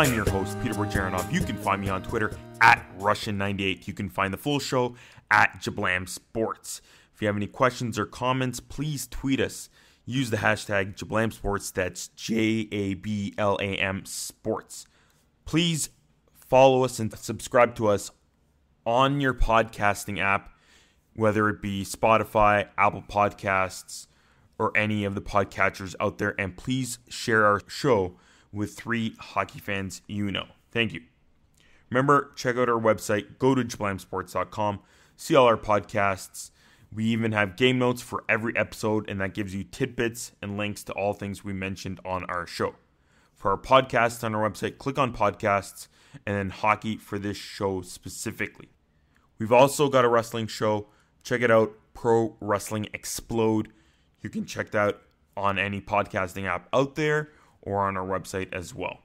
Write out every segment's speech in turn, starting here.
I'm your host, Peter Bojarinov. You can find me on Twitter at Russian98. You can find the full show at Jablam Sports. If you have any questions or comments, please tweet us. Use the hashtag Jablam Sports. That's J A B L A M Sports. Please follow us and subscribe to us on your podcasting app, whether it be Spotify, Apple Podcasts, or any of the podcatchers out there. And please share our show with three hockey fans you know. Thank you. Remember, check out our website. Go to jablamsports.com. See all our podcasts. We even have game notes for every episode, and that gives you tidbits and links to all things we mentioned on our show. For our podcasts on our website, click on podcasts and then hockey for this show specifically. We've also got a wrestling show. Check it out Pro Wrestling Explode. You can check that out on any podcasting app out there or on our website as well.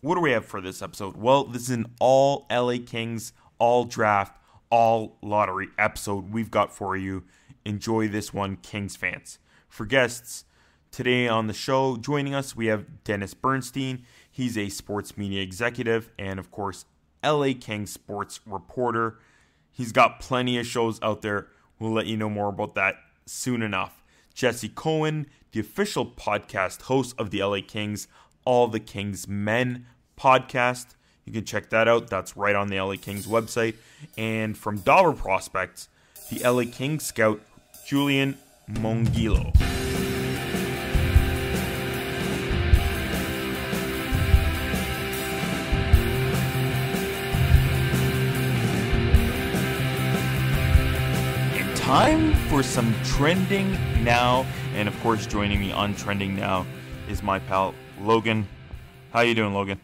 What do we have for this episode? Well, this is an all LA Kings, all draft, all lottery episode we've got for you. Enjoy this one, Kings fans. For guests, today on the show, joining us, we have Dennis Bernstein. He's a sports media executive and, of course, LA Kings sports reporter. He's got plenty of shows out there. We'll let you know more about that soon enough. Jesse Cohen, the official podcast host of the LA Kings, All the Kings Men podcast. You can check that out. That's right on the LA Kings website. And from Dobber Prospects, the LA Kings scout, Julian Mongillo. Time for some trending now, and of course, joining me on trending now is my pal Logan. How you doing, Logan?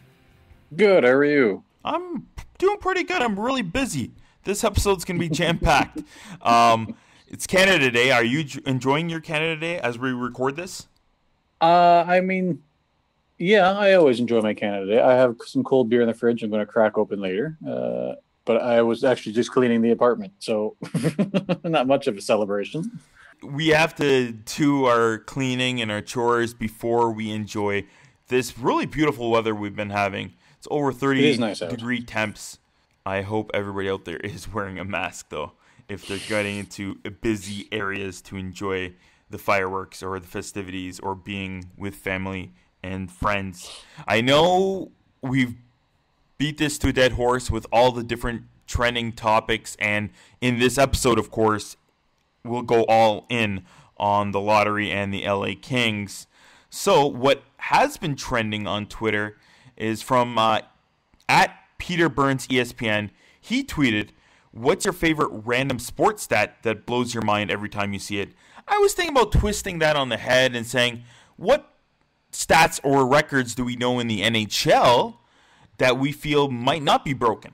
Good. How are you? I'm doing pretty good. I'm really busy. This episode's gonna be jam packed. um, it's Canada Day. Are you enjoying your Canada Day as we record this? Uh, I mean, yeah, I always enjoy my Canada Day. I have some cold beer in the fridge. I'm going to crack open later. Uh, but I was actually just cleaning the apartment, so not much of a celebration. We have to do our cleaning and our chores before we enjoy this really beautiful weather we've been having. It's over 30 nice degree temps. I hope everybody out there is wearing a mask though, if they're getting into busy areas to enjoy the fireworks or the festivities or being with family and friends. I know we've beat this to a dead horse with all the different trending topics. And in this episode, of course, we'll go all in on the lottery and the LA Kings. So, what has been trending on Twitter is from uh, at Peter Burns ESPN. He tweeted, What's your favorite random sports stat that blows your mind every time you see it? I was thinking about twisting that on the head and saying, What stats or records do we know in the NHL that we feel might not be broken.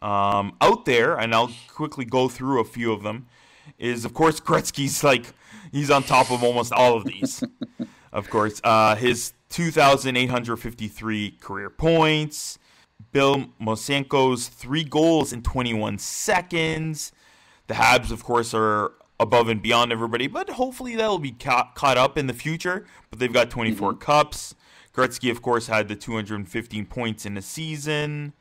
Um, out there, and I'll quickly go through a few of them, is of course Gretzky's like he's on top of almost all of these. of course, uh, his 2,853 career points. Bill Mosienko's three goals in 21 seconds. The Habs, of course, are above and beyond everybody, but hopefully that'll be ca- caught up in the future. But they've got 24 mm-hmm. cups. Gretzky, of course, had the 215 points in a season.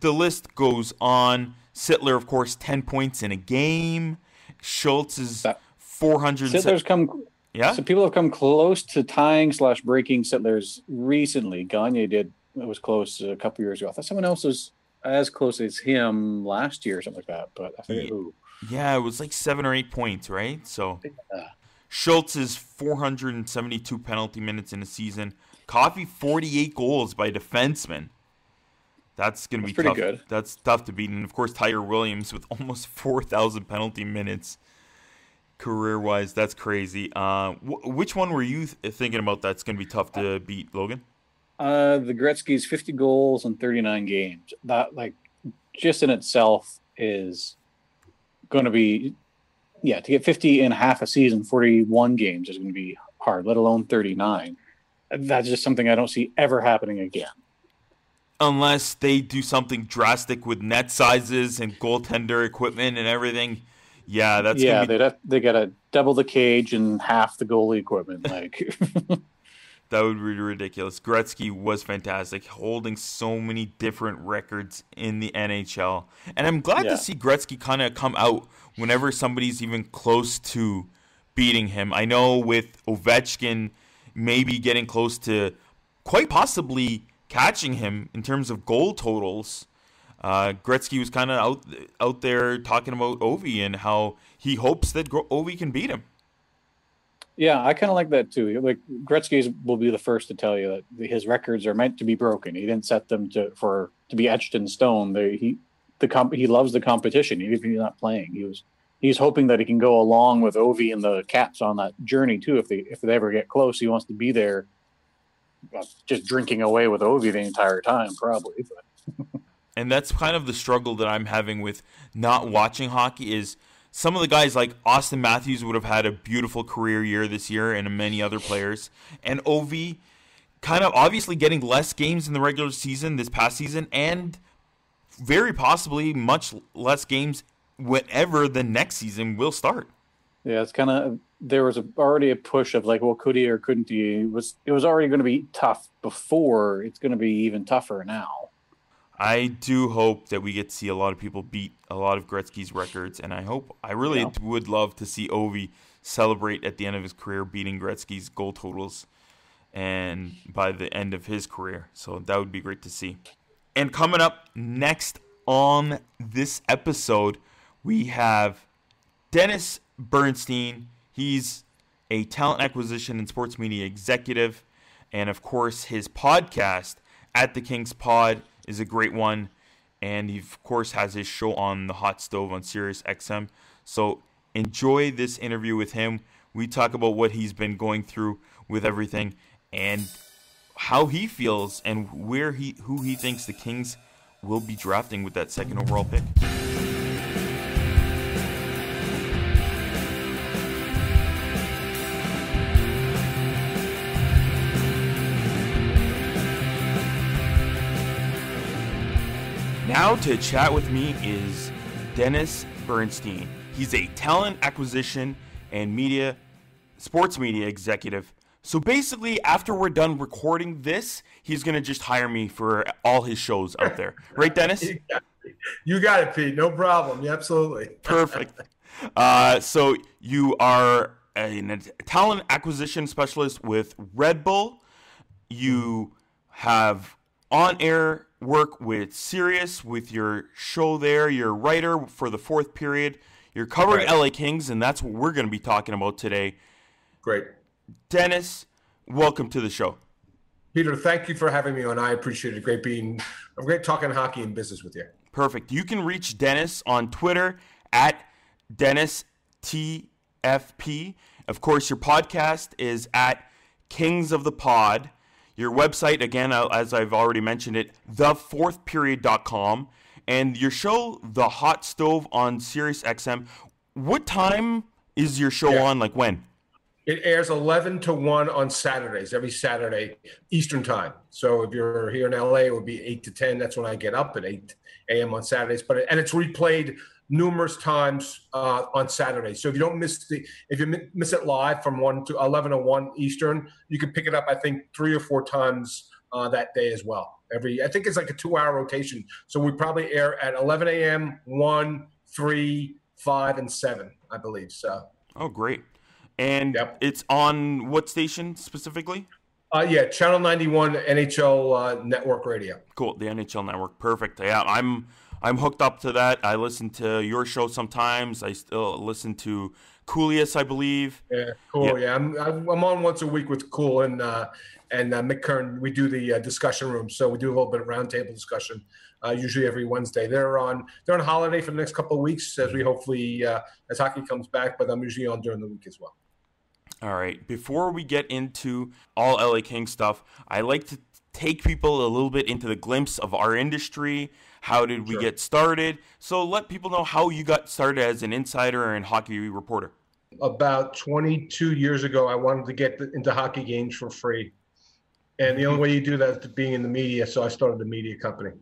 The list goes on. Sittler, of course, 10 points in a game. Schultz is 400. Sittler's come. Yeah. So people have come close to tying slash breaking Sittler's recently. Gagne did. It was close a couple years ago. I thought someone else was as close as him last year or something like that, but I yeah. who. Yeah, it was like seven or eight points, right? So yeah. Schultz is 472 penalty minutes in a season. Coffey 48 goals by defensemen. That's going to be pretty tough. good. That's tough to beat. And of course, Tiger Williams with almost 4,000 penalty minutes career wise. That's crazy. Uh, wh- which one were you th- thinking about that's going to be tough to beat, Logan? Uh, the Gretzky's 50 goals in 39 games. That, like, just in itself is going to be, yeah, to get 50 in half a season, 41 games is going to be hard, let alone 39 that's just something I don't see ever happening again. Unless they do something drastic with net sizes and goaltender equipment and everything. Yeah, that's yeah. Be... They they got to double the cage and half the goalie equipment. Like That would be ridiculous. Gretzky was fantastic, holding so many different records in the NHL. And I'm glad yeah. to see Gretzky kind of come out whenever somebody's even close to beating him. I know with Ovechkin maybe getting close to quite possibly catching him in terms of goal totals. Uh, Gretzky was kind of out out there talking about Ovi and how he hopes that Ovi can beat him. Yeah, I kind of like that too. Like Gretzky will be the first to tell you that his records are meant to be broken. He didn't set them to for to be etched in stone. They, he the comp, he loves the competition, even if he's not playing. He was he's hoping that he can go along with Ovi and the Caps on that journey too. If they if they ever get close, he wants to be there, uh, just drinking away with Ovi the entire time, probably. and that's kind of the struggle that I'm having with not watching hockey is some of the guys like Austin Matthews would have had a beautiful career year this year, and many other players. And Ovi, kind of obviously getting less games in the regular season this past season, and very possibly much less games whenever the next season will start. Yeah, it's kind of there was a, already a push of like, well, could he or couldn't he? It was it was already going to be tough before. It's going to be even tougher now. I do hope that we get to see a lot of people beat a lot of Gretzky's records, and I hope I really yeah. would love to see Ovi celebrate at the end of his career beating Gretzky's goal totals, and by the end of his career. So that would be great to see. And coming up next on this episode, we have Dennis Bernstein. He's a talent acquisition and sports media executive, and of course, his podcast at the King's Pod is a great one. And he, of course, has his show on the hot stove on Sirius XM. So enjoy this interview with him. We talk about what he's been going through with everything and how he feels and where he who he thinks the Kings will be drafting with that second overall pick. Now to chat with me is Dennis Bernstein. He's a talent acquisition and media, sports media executive. So basically, after we're done recording this, he's going to just hire me for all his shows out there. Right, Dennis? you got it, Pete. No problem. Yeah, absolutely. Perfect. Uh, so you are a, a talent acquisition specialist with Red Bull. You have on air work with Sirius, with your show there. You're writer for the fourth period. You're covering right. LA Kings, and that's what we're going to be talking about today. Great. Dennis, welcome to the show. Peter, thank you for having me on. I appreciate it. Great being, great talking hockey and business with you. Perfect. You can reach Dennis on Twitter at Dennis TFP. Of course, your podcast is at Kings of the Pod. Your website, again, uh, as I've already mentioned it, thefourthperiod.com. And your show, The Hot Stove on Sirius XM. What time is your show yeah. on? Like when? It airs 11 to 1 on Saturdays, every Saturday, Eastern Time. So if you're here in LA, it would be 8 to 10. That's when I get up at 8 a.m. on Saturdays. But And it's replayed numerous times uh, on Saturday. So if you don't miss the, if you miss it live from one to eleven or one Eastern, you can pick it up. I think three or four times uh, that day as well. Every I think it's like a two-hour rotation. So we probably air at 11 a.m., one, three, five, and seven, I believe. So. Oh, great! And yep. it's on what station specifically? Uh, yeah, Channel 91 NHL uh, Network Radio. Cool, the NHL Network. Perfect. Yeah, I'm I'm hooked up to that. I listen to your show sometimes. I still listen to Coolius, I believe. Yeah, cool. Yeah, yeah. I'm, I'm on once a week with Cool and uh, and uh, Mick Kern. We do the uh, discussion room, so we do a little bit of roundtable discussion. Uh, usually every Wednesday. They're on they're on holiday for the next couple of weeks as we hopefully uh, as hockey comes back, but I'm usually on during the week as well. All right. Before we get into all LA King stuff, I like to take people a little bit into the glimpse of our industry, how did we sure. get started? So let people know how you got started as an insider and hockey reporter. About 22 years ago, I wanted to get into hockey games for free. And the only way you do that is being in the media. So I started a media company.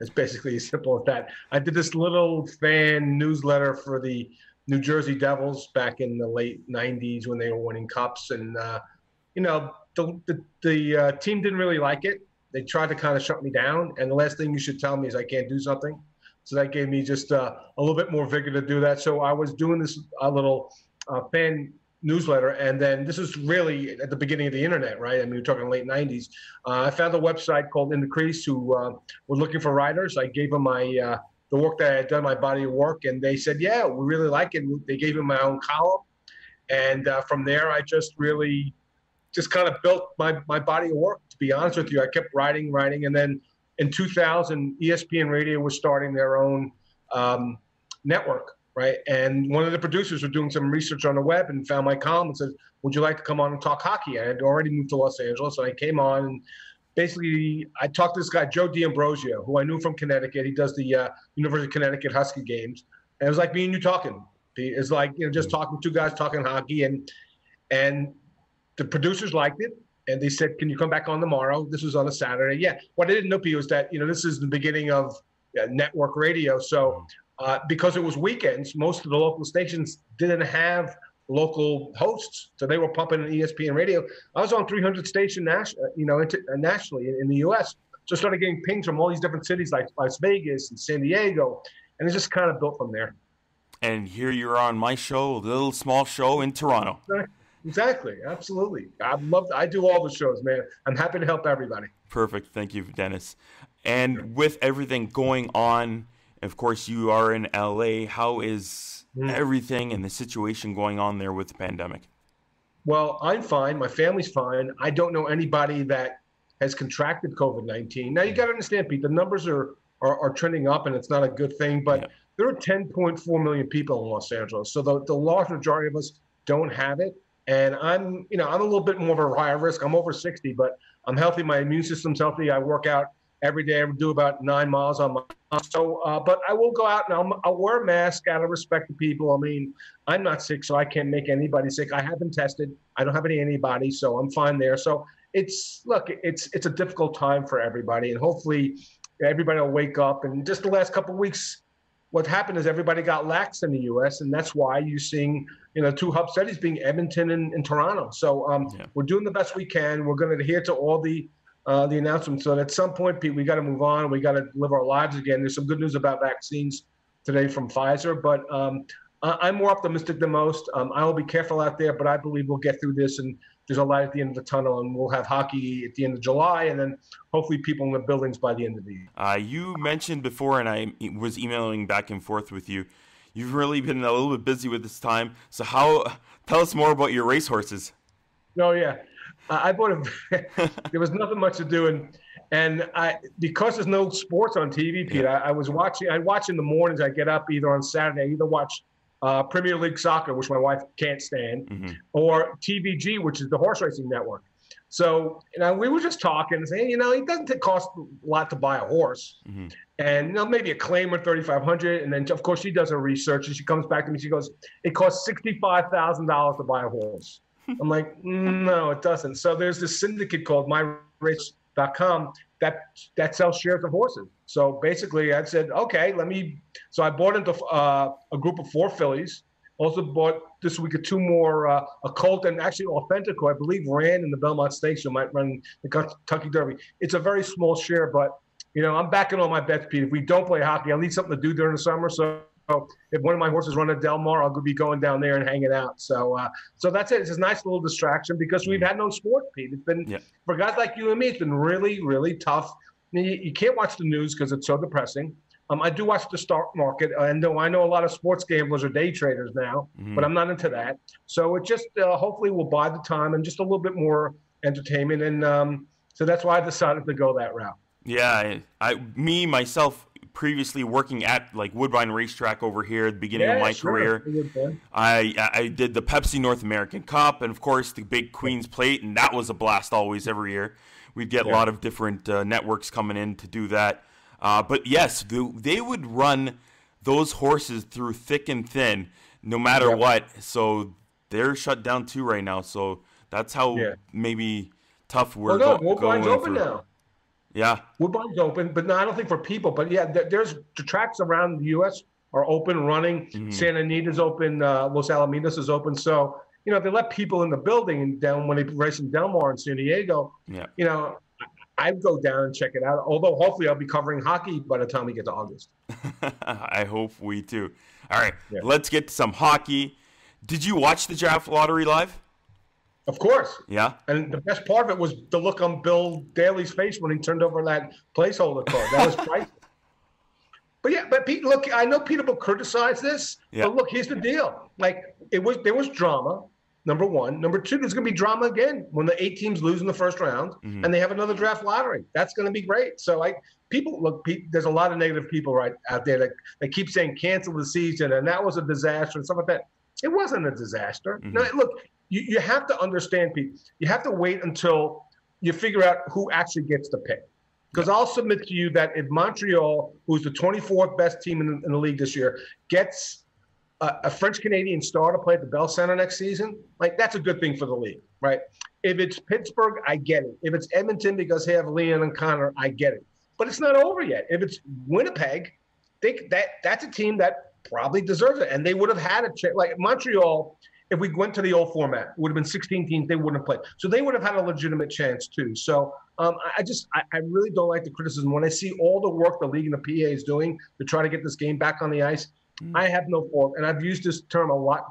It's basically as simple as that. I did this little fan newsletter for the New Jersey Devils back in the late 90s when they were winning cups. And, uh, you know, the the, the uh, team didn't really like it. They tried to kind of shut me down, and the last thing you should tell me is I can't do something. So that gave me just uh, a little bit more vigor to do that. So I was doing this a little uh, fan newsletter, and then this is really at the beginning of the internet, right? I mean, we're talking late '90s. Uh, I found a website called In the Crease who uh, were looking for writers. I gave them my uh, the work that I had done, my body of work, and they said, "Yeah, we really like it." They gave me my own column, and uh, from there, I just really just kind of built my my body of work. To be honest with you, I kept writing, writing, and then in 2000, ESPN Radio was starting their own um, network, right? And one of the producers was doing some research on the web and found my column and said, "Would you like to come on and talk hockey?" I had already moved to Los Angeles, and I came on and basically I talked to this guy Joe D'Ambrosio, who I knew from Connecticut. He does the uh, University of Connecticut Husky games, and it was like me and you talking. It's like you know just talking two guys talking hockey, and and the producers liked it and they said, "Can you come back on tomorrow?" This was on a Saturday. Yeah. What I didn't know was that you know this is the beginning of uh, network radio. So uh, because it was weekends, most of the local stations didn't have local hosts, so they were pumping ESPN radio. I was on 300 station, nas- uh, you know, inter- uh, nationally in, in, the U.S. So I started getting pings from all these different cities like Las Vegas and San Diego, and it just kind of built from there. And here you're on my show, a little small show in Toronto. Exactly. Absolutely. I love. I do all the shows, man. I'm happy to help everybody. Perfect. Thank you, Dennis. And sure. with everything going on, of course, you are in LA. How is mm. everything and the situation going on there with the pandemic? Well, I'm fine. My family's fine. I don't know anybody that has contracted COVID 19. Now, you got to understand, Pete, the numbers are, are, are, trending up and it's not a good thing, but yeah. there are 10.4 million people in Los Angeles. So the, the large majority of us don't have it. And I'm, you know, I'm a little bit more of a higher risk. I'm over 60, but I'm healthy. My immune system's healthy. I work out every day. I do about nine miles on my so. Uh, but I will go out and I'll, I'll, wear a mask out of respect to people. I mean, I'm not sick, so I can't make anybody sick. I have been tested. I don't have any antibodies, so I'm fine there. So it's look, it's it's a difficult time for everybody, and hopefully everybody will wake up. And just the last couple weeks, what happened is everybody got lax in the U.S., and that's why you're seeing you know two hub cities being Edmonton and, and Toronto. So um, yeah. we're doing the best we can. We're going to adhere to all the uh, the announcements. So at some point, Pete, we got to move on. We got to live our lives again. There's some good news about vaccines today from Pfizer, but um, I'm more optimistic than most. Um, I will be careful out there, but I believe we'll get through this and there's a light at the end of the tunnel, and we'll have hockey at the end of July, and then hopefully people in the buildings by the end of the year. Uh, you mentioned before, and I was emailing back and forth with you. You've really been a little bit busy with this time. So, how? Tell us more about your racehorses. Oh yeah, I bought a. there was nothing much to do, and and I because there's no sports on TV, Pete. Yeah. I, I, was watching. I watch in the mornings. I get up either on Saturday. I either watch uh, Premier League Soccer, which my wife can't stand, mm-hmm. or TVG, which is the horse racing network. So, you know, we were just talking, saying, you know, it doesn't cost a lot to buy a horse, mm-hmm. and you know, maybe a claimer thirty five hundred, and then of course she does her research and she comes back to me. She goes, "It costs sixty five thousand dollars to buy a horse." I'm like, "No, it doesn't." So there's this syndicate called MyRace.com that that sells shares of horses. So basically, I said, okay, let me. So I bought into uh, a group of four fillies. Also bought this week two more, uh, a Colt and actually Authentico, I believe, ran in the Belmont Stakes. You might run the Kentucky Derby. It's a very small share, but you know, I'm backing all my bets, Pete. If we don't play hockey, I need something to do during the summer. So if one of my horses run at Del Mar, I'll be going down there and hanging out. So, uh, so that's it. It's a nice little distraction because we've had no sport, Pete. It's been yeah. for guys like you and me. It's been really, really tough. You, you can't watch the news because it's so depressing. Um, I do watch the stock market, and I know a lot of sports gamblers are day traders now, mm-hmm. but I'm not into that. So it just uh, hopefully will buy the time and just a little bit more entertainment, and um, so that's why I decided to go that route. Yeah, I, I me myself previously working at like Woodbine Racetrack over here at the beginning yeah, of my sure. career. I I did the Pepsi North American Cup and of course the big Queen's Plate, and that was a blast always every year. We'd get yeah. a lot of different uh, networks coming in to do that. Uh, but yes, the, they would run those horses through thick and thin, no matter yep. what. So they're shut down too right now. So that's how yeah. maybe tough we're well, no, go, going. open for. now. Yeah, Woodbine's open, but no, I don't think for people. But yeah, there's the tracks around the U.S. are open, running. Mm-hmm. Santa Anita's open. Uh, Los Alamitos is open. So you know, if they let people in the building and down when they race in Del Mar in San Diego, Yeah. you know, I'd go down and check it out. Although hopefully I'll be covering hockey by the time we get to August. I hope we do. All right, Yeah. let's get to some hockey. Did you watch the draft lottery live? Of course. Yeah. And the best part of it was the look on Bill Daly's face when he turned over that placeholder card. That was priceless. but yeah, but Pete, look, I know people will criticize this, Yeah. but look, here's the deal. Like it was, there was drama. Number one. Number two, there's going to be drama again when the eight teams lose in the first round Mhm. and they have another draft lottery. That's going to be great. So I, people look, Pete, there's a lot of negative people right out there that, that keep saying cancel the season and that was a disaster and stuff like that. It wasn't a disaster. Mhm. No, look, you, you have to understand, Pete. You have to wait until you figure out who actually gets the pick. Because I'll submit to you that if Montreal, who's the 24th best team in the, in the league this year, gets a, a French Canadian star to play at the Bell Center next season, like that's a good thing for the league, right? If it's Pittsburgh, I get it. If it's Edmonton because they have Leon and Connor, I get it. But it's not over yet. If it's Winnipeg, think that that's a team that probably deserves it, and they would have had a chance. Like Montreal, if we went to the old format, it would have been 16 teams. They wouldn't have played, so they would have had a legitimate chance too. So um, I- just I, I really don't like the criticism when I see all the work the league and the PA is doing to try to get this game back on the ice. Mm. I have no fault, and I've used this term a lot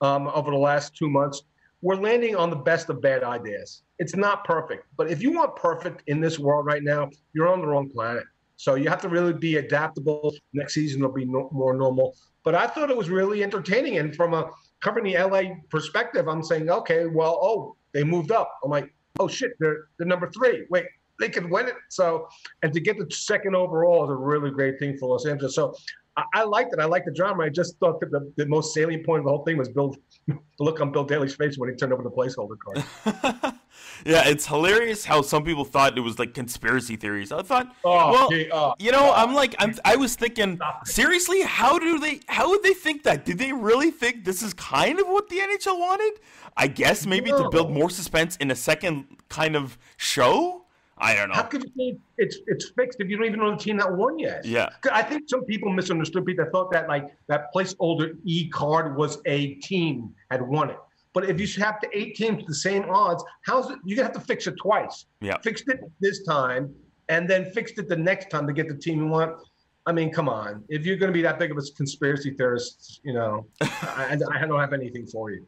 um, over the last two months. We're landing on the best of bad ideas. It's not perfect, but if you want perfect in this world right now, you're on the wrong planet. So you have to really be adaptable. Next season will be no, more normal. But I thought it was really entertaining, and from a covering the LA perspective, I'm saying, okay, well, oh, they moved up. I'm like, oh shit, they're they're number three. Wait, they could win it. So, and to get the second overall is a really great thing for Los Angeles. So, I, I liked it. I liked the drama. I just thought that the, the most salient point of the whole thing was Bill, the look on Bill Daly's face when he turned over the placeholder card. yeah, it's hilarious how some people thought it was like conspiracy theories. I thought, Oh, well, oh, you know, I'm like, I'm, I was thinking, seriously, how do they, how would they think that? Did they really think this is kind of what the NHL wanted? I guess maybe to build more suspense in a second kind of show. I don't know. How could you say it's it's fixed if you don't even know the team that won yet? Yeah. I think some people misunderstood. People thought that like that placeholder E card was a team had won it. But if you have to eight teams with the same odds, how's it? You're gonna have to fix it twice. Yeah. Fixed it this time, and then fixed it the next time to get the team you want. I mean, come on. If you're gonna be that big of a conspiracy theorist, you know, I, I don't have anything for you.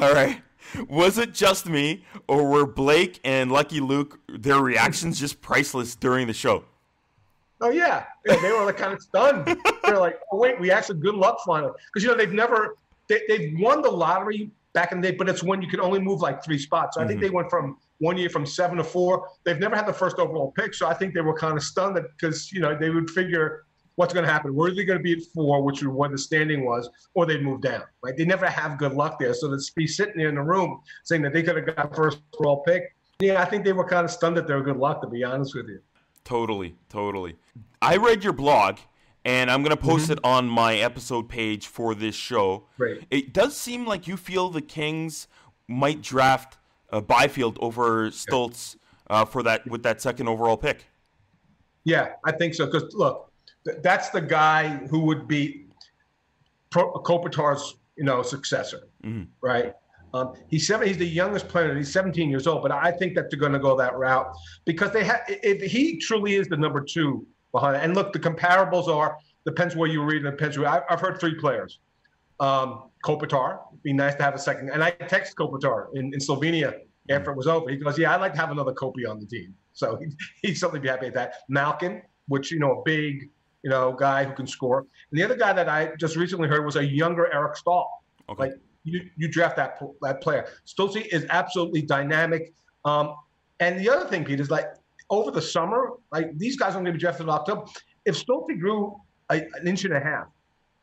All right. Was it just me, or were Blake and Lucky Luc their reactions just priceless during the show? Oh yeah, yeah they were like kind of stunned. They're like, "Oh wait, we actually good luck finally," because you know they've never they, they've won the lottery back in the day, but it's when you can only move like three spots. So I think Mhm. they went from one year from seven to four. They've never had the first overall pick, so I think they were kind of stunned because you know they would figure what's going to happen. Were they going to be at four, which is what the standing was, or they'd move down? Right? They never have good luck there, so to be sitting there in the room saying that they could have got first overall pick. Yeah, I think they were kind of stunned at their good luck, to be honest with you. Totally, totally. I read your blog, and I'm gonna post it on my episode page for this show. Great. It does seem like you feel the Kings might draft uh, Byfield over Stützle uh, for that with that second overall pick. Yeah, I think so. Because look, th- that's the guy who would be Pro- Kopitar's, you know, successor, Mhm. right? Um, he's seven. He's the youngest player. He's 17 years old. But I think that they're going to go that route because they have. If he truly is the number two behind. And look, the comparables are depends where you read. Depends where I, I've heard three players. Um, Kopitar. Be nice to have a second. And I text Kopitar in, in Slovenia after it was over. He goes, "Yeah, I'd like to have another Kopi on the team." So he'd, he'd certainly be happy at that. Malkin, which you know, a big you know guy who can score. And the other guy that I just recently heard was a younger Eric Staal. Okay. Like you, you draft that that player. Stützle is absolutely dynamic. Um, and the other thing, Pete, is like over the summer, like these guys are going to be drafted in October. If Stützle grew a, an inch and a half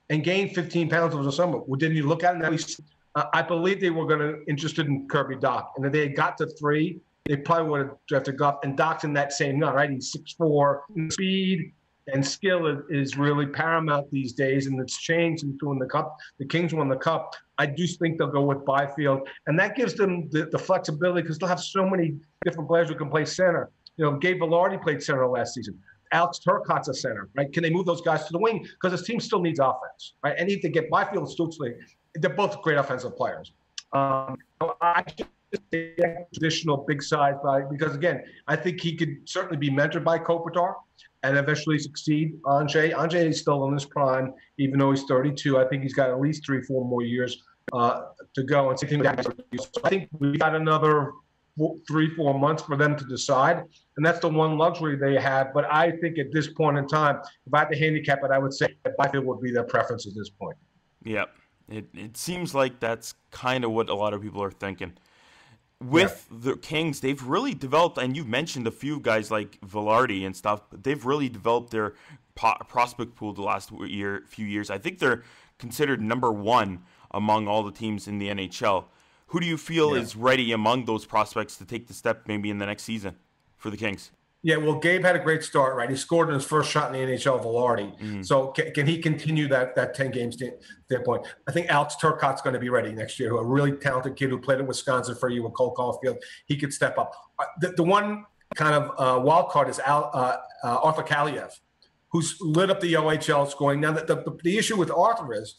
and gained 15 pounds over the summer, well, didn't you look at it? Uh, I believe they were going to interested in Kirby Dach, and if they had got to three, they probably would have drafted Goff. And Dach's in that same nut, right? He's six four, speed and skill is, is really paramount these days, and it's changed since doing the cup. The Kings won the cup. I do think they'll go with Byfield, and that gives them the, the flexibility because they'll have so many different players who can play center. You know, Gabe Vilardi played center last season. Alex Turcotte's a center, right? Can they move those guys to the wing? Because this team still needs offense, right? And if they get Byfield and Stützle, they're both great offensive players. Um, I traditional big size guy because again, I think he could certainly be mentored by Kopitar and eventually succeed. Andre, Andre is still in his prime, even though he's 32. I think he's got at least three, four more years uh, to go. And I think we got another three, four months for them to decide. And that's the one luxury they have. But I think at this point in time, if I had to handicap it, I would say Byfield would be their preference at this point. Yep. It, it seems like that's kind of what a lot of people are thinking. With yeah. the Kings, they've really developed, and you've mentioned a few guys like Vilardi and stuff. But they've really developed their po- prospect pool the last year, few years. I think they're considered number one among all the teams in the NHL. Who do you feel yeah. is ready among those prospects to take the step maybe in the next season for the Kings? Yeah, well, Gabe had a great start, right? He scored in his first shot in the NHL, Vilardi. Mm-hmm. So can, can, he continue that that ten game standpoint? I think Alex Turcotte's going to be ready next year. A really talented kid who played in Wisconsin for you with Cole Caufield. He could step up. Uh, the, the one kind of uh, wild card is Al, uh, uh, Arthur Kaliyev, who's lit up the OHL scoring. Now, the, the, the issue with Arthur is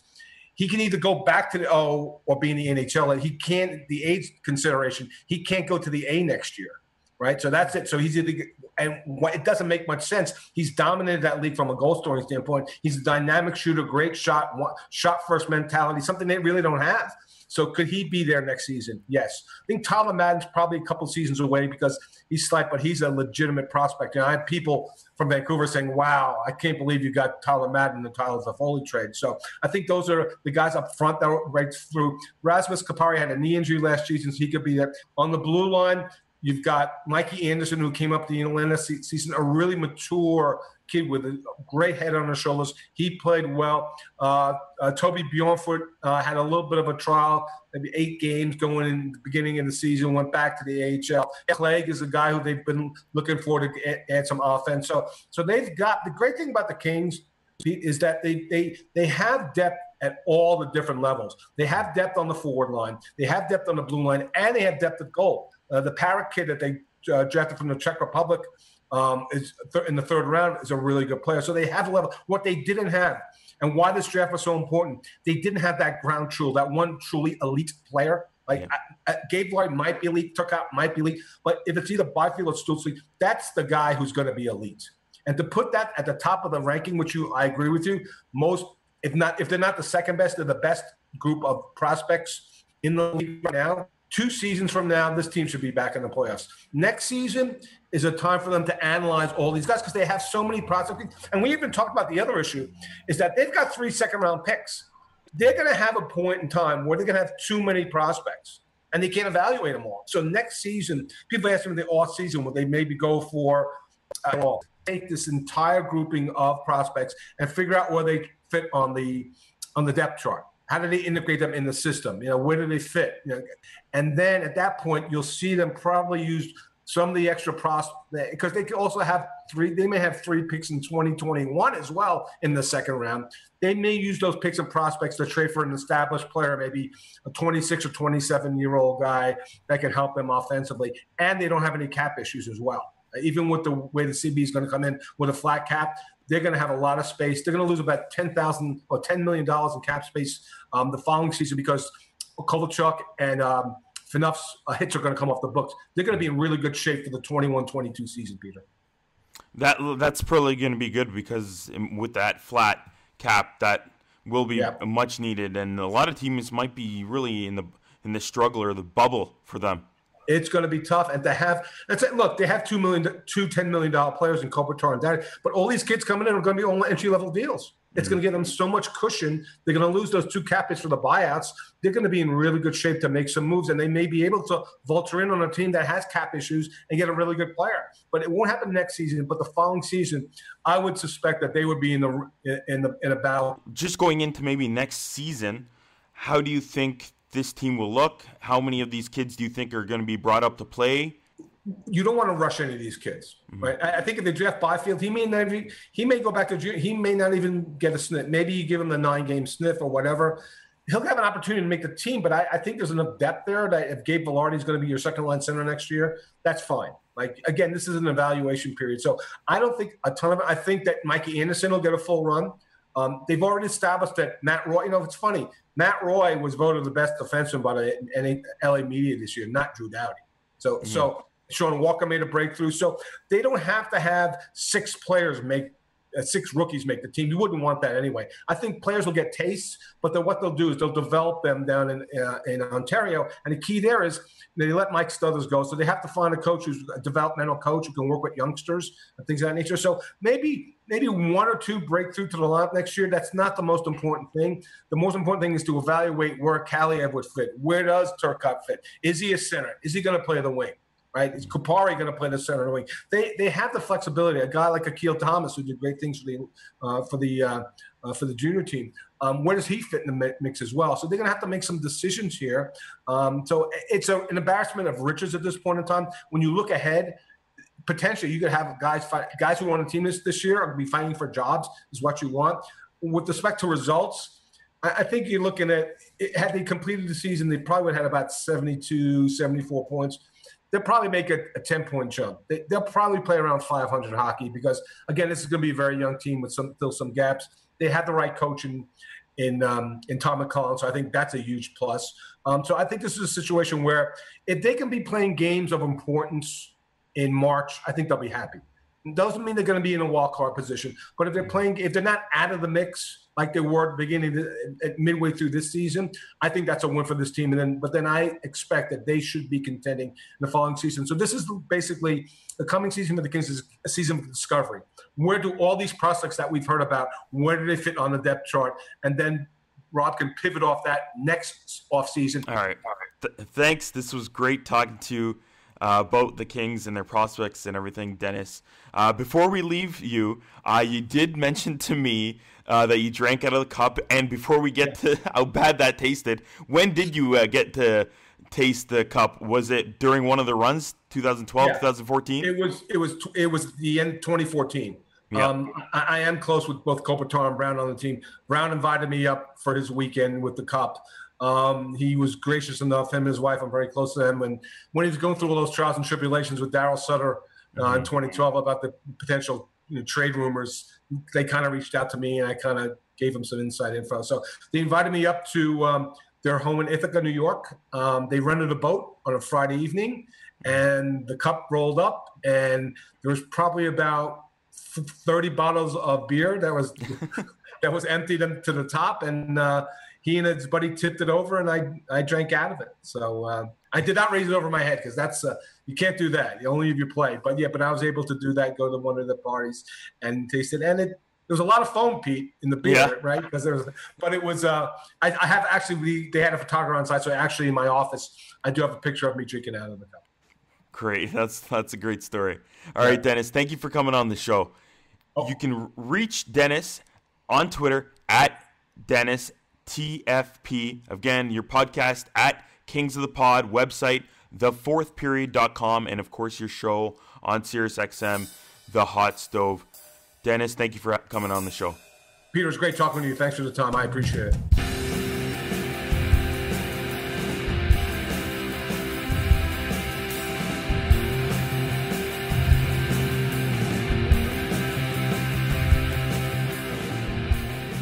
he can either go back to the O or be in the NHL. And he can't, the age consideration, he can't go to the A next year, right? So that's it. So he's either, and it doesn't make much sense. He's dominated that league from a goal scoring standpoint. He's a dynamic shooter, great shot, shot first mentality, something they really don't have. So could he be there next season? Yes. I think Tyler Madden's probably a couple seasons away because he's slight, but he's a legitimate prospect. And I have people from Vancouver saying, "Wow, I can't believe you got Tyler Madden and Tyler Toffoli trade." So I think those are the guys up front that right through. Rasmus Kupari had a knee injury last season, so he could be there on the blue line. You've got Mikey Anderson, who came up the Atlanta season, a really mature kid with a great head on his shoulders. He played well. Uh, uh, Toby Bjornfot uh, had a little bit of a trial, maybe eight games going in the beginning of the season, went back to the AHL. Clague is a guy who they've been looking for to add some offense. So, so they've got the great thing about the Kings is that they they they have depth at all the different levels. They have depth on the forward line, they have depth on the blue line, and they have depth at goal. Uh, the Parik kid that they uh, drafted from the Czech Republic um, is th- in the third round is a really good player. So they have a level. What they didn't have, and why this draft was so important, they didn't have that ground true, that one truly elite player. Like yeah. I, I, Gabe Vilardi might be elite, Turcotte might be elite, but if it's either Byfield or Stützle, that's the guy who's going to be elite. And to put that at the top of the ranking, which you I agree with you, most if not if they're not the second best, they're the best group of prospects in the league right now two seasons from now, this team should be back in the playoffs. Next season is a time for them to analyze all these guys because they have so many prospects. And we even talked about the other issue is that they've got three second round picks. They're going to have a point in time where they're going to have too many prospects and they can't evaluate them all. So next season, people ask them in the off season, will they maybe go for uh, take this entire grouping of prospects and figure out where they fit on the on the depth chart how do they integrate them in the system? You know, where do they fit? You know, and then at that point, you'll see them probably use some of the extra pros because they could also have three. They may have three picks in 2021 as well in the second round. They may use those picks and prospects to trade for an established player, maybe a 26 or 27 year old guy that can help them offensively, and they don't have any cap issues as well even with the way the CB is going to come in with a flat cap, they're going to have a lot of space. They're going to lose about ten thousand or ten million dollars in cap space um, the following season because Kovalchuk and um, uh, hits are going to come off the books. They're going to be in really good shape for the 21-22 season, Peter. That that's probably going to be good because with that flat cap, that will be much needed, and a lot of teams might be really in the in the struggle or the bubble for them. It's going to be tough. And to have, and say, look, they have two million, two $10 million players in Kopitar and Doughty, but all these kids coming in are going to be only entry level deals. It's mm-hmm. going to give them so much cushion. They're going to lose those two cap hits for the buyouts. They're going to be in really good shape to make some moves, and they may be able to vulture in on a team that has cap issues and get a really good player. But it won't happen next season. But the following season, I would suspect that they would be in the in the in a battle. Just going into maybe next season, how do you think this team will look? How many of these kids do you think are going to be brought up to play? You don't want to rush any of these kids, mm-hmm. right? I, think if they draft Byfield, he may not even, he may go back to junior. He may not even get a sniff. Maybe you give him the nine game sniff or whatever. He'll have an opportunity to make the team, but I, I think there's enough depth there that if Gabe Vilardi is going to be your second line center next year, that's fine. Like again, this is an evaluation period, so I don't think a ton of. I think that Mikey Anderson will get a full run. Um, they've already established that Matt Roy. You know, it's funny. Matt Roy was voted the best defenseman by the LA media this year, not Drew Doughty. So, mm-hmm. so Sean Walker made a breakthrough. So they don't have to have six players make six rookies make the team. You wouldn't want that anyway. I think players will get tastes, but then what they'll do is they'll develop them down in uh, in Ontario. And the key there is they let Mike Stothers go, so they have to find a coach who's a developmental coach who can work with youngsters and things of that nature. So maybe maybe one or two breakthrough to the lineup next year. That's not the most important thing. The most important thing is to evaluate where Kaliyev would fit. Where does Turcotte fit? Is he a center? Is he going to play the wing? Right? Is Kupari going to play the center wing? They they have the flexibility. A guy like Akil Thomas, who did great things for the uh, for the uh, uh, for the junior team, um, where does he fit in the mix as well? So they're going to have to make some decisions here. Um, so it's a, an embarrassment of riches at this point in time. When you look ahead, potentially you could have guys fight, guys who want a team this this year are be fighting for jobs is what you want. With respect to results. I think you're looking at had they completed the season, they probably would have had about 72, 74 points they'll probably make a, a 10 point jump. They, will probably play around 500 hockey because, again, this is going to be a very young team with some still some gaps. They have the right coach in in, um, in Todd McLellan, so I think that's a huge plus. Um, so I think this is a situation where if they can be playing games of importance in March, I think they'll be happy. Doesn't mean they're going to be in a wild card position, but if they're mm-hmm. playing, if they're not out of the mix like they were at the beginning, uh, at midway through this season, I think that's a win for this team. And then, but then I expect that they should be contending in the following season. So this is basically the coming season for the Kings is a season of discovery. Where do all these prospects that we've heard about, where do they fit on the depth chart? And then Rob can pivot off that next off season. All right. All right. Th- thanks. This was great talking to uh, about the Kings and their prospects and everything, Dennis. Uh, before we leave you, uh, you did mention to me uh, that you drank out of the cup, and before we get to how bad that tasted, when did you uh, get to taste the cup? Was it during one of the runs, 2012, yeah. 2014? It was. It was. It was the end 2014. Yeah. Um, I, I, am close with both Kopitar and Brown on the team. Brown invited me up for his weekend with the cup. Um, he was gracious enough. Him and his wife, I'm very close to him. And when he was going through all those trials and tribulations with Daryl Sutter uh, mm-hmm. in 2012 about the potential you know, trade rumors, they kind of reached out to me, and I kind of gave them some inside info. So they invited me up to um, their home in Ithaca, New York. Um, they rented a boat on a Friday evening, and the cup rolled up, and there was probably about 30 bottles of beer that was that was emptied to the top, and uh, he and his buddy tipped it over, and I I drank out of it. So uh, I did not raise it over my head because that's uh, you can't do that. Only if you play. But yeah, but I was able to do that. Go to one of the parties and taste it, and it there was a lot of foam, Pete, in the beer, yeah. right? Because there was, but it was. Uh, I, I have actually. We, they had a photographer on site, so actually in my office, I do have a picture of me drinking out of the cup. Great, that's that's a great story. All yeah. right, Dennis, thank you for coming on the show. Oh. You can reach Dennis on Twitter at Dennis TFP. Again, your podcast at Kings of the Pod, website, thefourthperiod.com, and of course, your show on SiriusXM, The Hot Stove. Dennis, thank you for coming on the show. Peter, it's great talking to you. Thanks for the time. I appreciate it.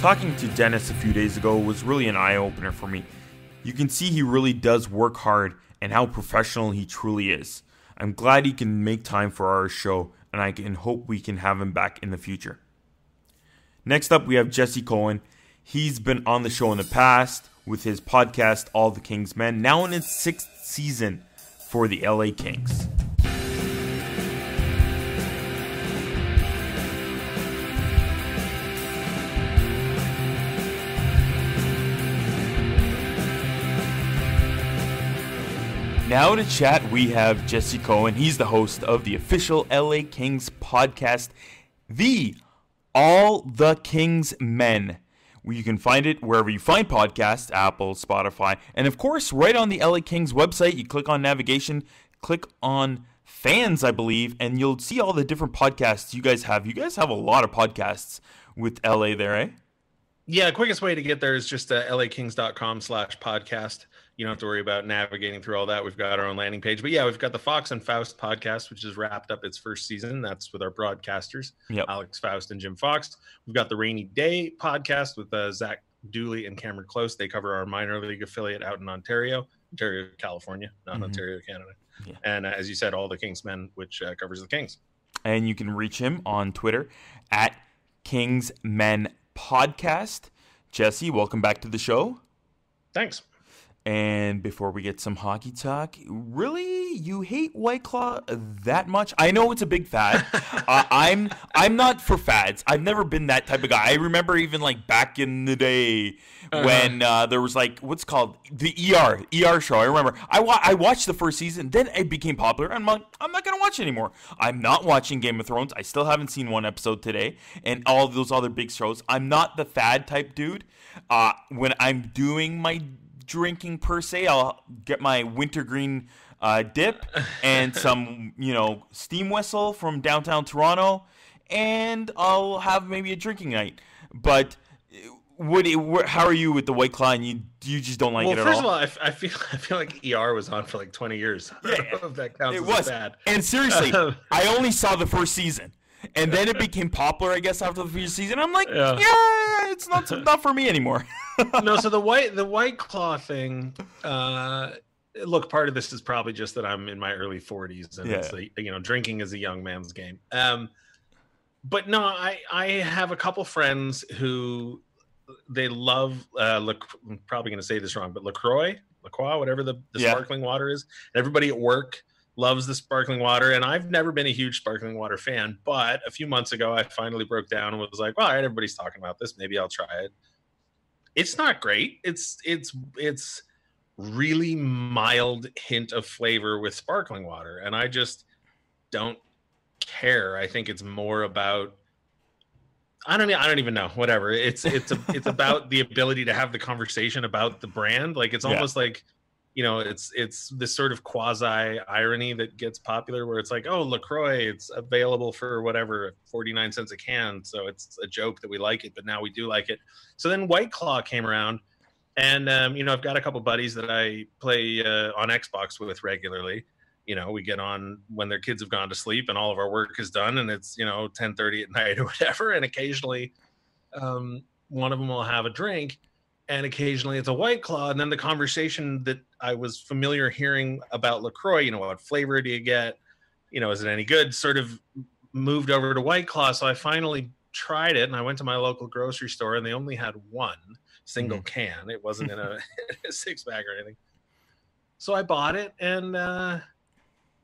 Talking to Dennis a few days ago was really an eye opener for me. You can see he really does work hard and how professional he truly is. I'm glad he can make time for our show, and I can hope we can have him back in the future. Next up, we have Jesse Cohen. He's been on the show in the past with his podcast, All the Kings Men, now in its sixth season for the LA Kings. Now to chat, we have Jesse Cohen. He's the host of the official LA Kings podcast, The All the Kings Men. You can find it wherever you find podcasts, Apple, Spotify, and of course, right on the LA Kings website. You click on navigation, click on fans, I believe, and you'll see all the different podcasts you guys have. You guys have a lot of podcasts with LA there, eh? Yeah, quickest way to get there is just uh, lakings.com slash podcast you don't have to worry about navigating through all that. We've got our own landing page. But yeah, we've got the Fox and Faust podcast, which has wrapped up its first season. That's with our broadcasters, Yep. Alex Faust and Jim Fox. We've got the Rainy Day podcast with uh, Zach Dooley and Cameron Close. They cover our minor league affiliate out in Ontario, Ontario, California, not Mhm. Ontario, Canada. Yeah. And uh, as you said, all the Kingsmen, which uh, covers the Kings. And you can reach him on Twitter at Kings Men Podcast. Jesse, welcome back to the show. Thanks. And before we get some hockey talk, really, you hate White Claw that much? I know it's a big fad. uh, I'm I'm not for fads. I've never been that type of guy. I remember even like back in the day when uh, there was like what's called the ER ER show. I remember I wa- I watched the first season, then it became popular. I'm like I'm not gonna watch anymore. I'm not watching Game of Thrones. I still haven't seen one episode today, and all of those other big shows. I'm not the fad type dude. Uh, when I'm doing my drinking per se. I'll get my wintergreen uh, dip and some, you know, steam whistle from downtown Toronto, and I'll have maybe a drinking night. But what? How are you with the White Claw? And you you just don't like well, it at all. Well, first of all, I, f- I feel I feel like ER was on for like 20 years. I don't Yeah, know if that counts it as was. bad. And seriously, I only saw the first season. And then it became popular, I guess, after the first season. I'm like, Yeah. yeah, it's not not for me anymore. no, so the white the white claw thing. Uh, look, part of this is probably just that I'm in my early 40s, and it's a, you know, drinking is a young man's game. Um, but no, I I have a couple friends who they love. Uh, Lac- I'm probably going to say this wrong, but Lacroix, Lacroix, whatever the, the Yeah. sparkling water is. Everybody at work loves the sparkling water, and I've never been a huge sparkling water fan. But a few months ago, I finally broke down and was like, "Well, all right, everybody's talking about this. Maybe I'll try it." It's not great. It's it's it's really mild hint of flavor with sparkling water, and I just don't care. I think it's more about I don't I don't even know. Whatever. It's it's a, it's about the ability to have the conversation about the brand. Like it's Yeah. almost like you know, it's it's this sort of quasi irony that gets popular where it's like, oh, LaCroix, it's available for whatever, 49 cents a can. So it's a joke that we like it, but now we do like it. So then White Claw came around and um, you know, I've got a couple buddies that I play uh, on Xbox with regularly you know we get on when their kids have gone to sleep and all of our work is done and it's you know 10:30 at night or whatever and occasionally um, one of them will have a drink and occasionally it's a white claw and then the conversation that i was familiar hearing about lacroix you know what flavor do you get you know is it any good sort of moved over to white claw so i finally tried it and i went to my local grocery store and they only had one single can it wasn't in a, a six pack or anything so i bought it and uh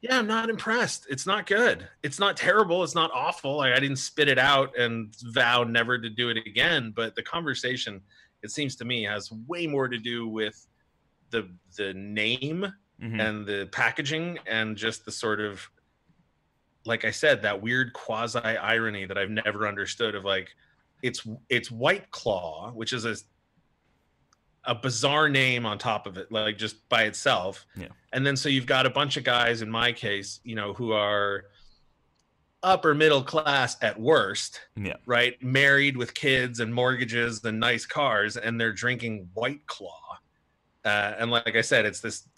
yeah, I'm not impressed. It's not good. It's not terrible. It's not awful. Like I didn't spit it out and vow never to do it again. But the conversation, it seems to me, has way more to do with the the name Mhm. and the packaging and just the sort of like I said, that weird quasi irony that I've never understood of like it's it's White Claw, which is a a bizarre name on top of it, like just by itself. Yeah. And then so you've got a bunch of guys in my case, you know, who are upper middle class at worst, Yeah. right? Married with kids and mortgages and nice cars, and they're drinking White Claw. Uh, and like I said, it's this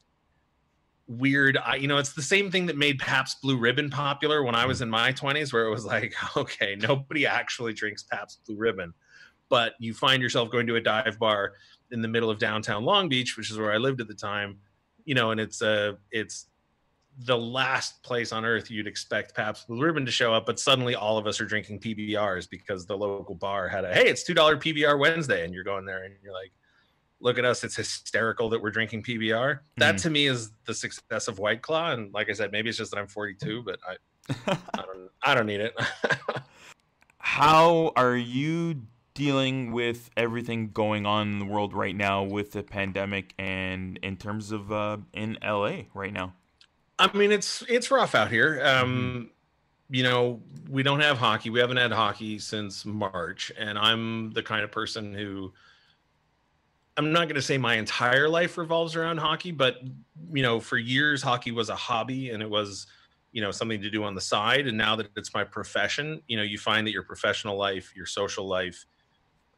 weird you know, it's the same thing that made Pabst Blue Ribbon popular when I was in my 20s, where it was like, okay, nobody actually drinks Pabst Blue Ribbon. But you find yourself going to a dive bar in the middle of downtown Long Beach, which is where I lived at the time, you know, and it's uh, it's the last place on earth you'd expect Pabst Blue Ribbon to show up, but suddenly all of us are drinking PBRs because the local bar had a hey, it's two dollar PBR Wednesday, and you're going there and you're like, look at us, it's hysterical that we're drinking PBR. That Mhm. to me is the success of White Claw, and like I said, maybe it's just that I'm 42, but I I don't I don't need it. How are you dealing with everything going on in the world right now with the pandemic and in terms of uh, in LA right now? I mean, it's it's rough out here. Um, You know, we don't have hockey. We haven't had hockey since March, and I'm the kind of person who I'm not going to say my entire life revolves around hockey, but you know, for years hockey was a hobby and it was you know something to do on the side. And now that it's my profession, you know, you find that your professional life, your social life,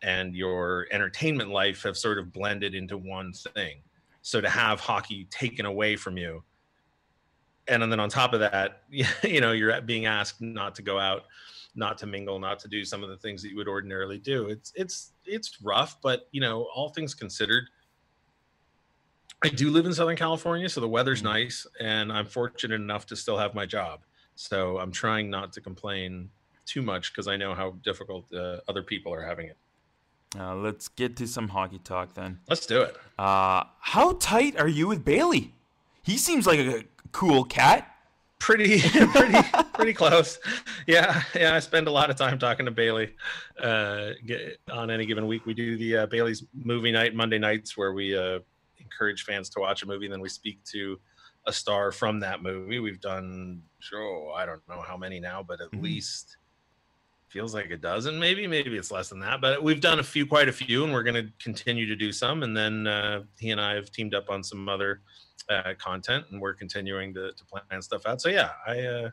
and your entertainment life have sort of blended into one thing. So to have hockey taken away from you, and then on top of that, you know, you're being asked not to go out, not to mingle, not to do some of the things that you would ordinarily do. It's it's it's rough, but you know, all things considered, I do live in Southern California, so the weather's Mm-hmm. nice, and I'm fortunate enough to still have my job. So I'm trying not to complain too much because I know how difficult uh, other people are having it. Uh, let's get to some hockey talk then. Let's do it. Uh, how tight are you with Bailey? He seems like a cool cat. Pretty, pretty, pretty close. Yeah, yeah. I spend a lot of time talking to Bailey uh, get, on any given week. We do the uh, Bailey's movie night Monday nights where we uh, encourage fans to watch a movie, and then we speak to a star from that movie. We've done, oh, I don't know how many now, but at Mhm. least feels like a dozen, maybe, maybe it's less than that. But we've done a few, quite a few, and we're going to continue to do some. And then uh, he and I have teamed up on some other uh, content, and we're continuing to, to plan stuff out. So yeah, I uh,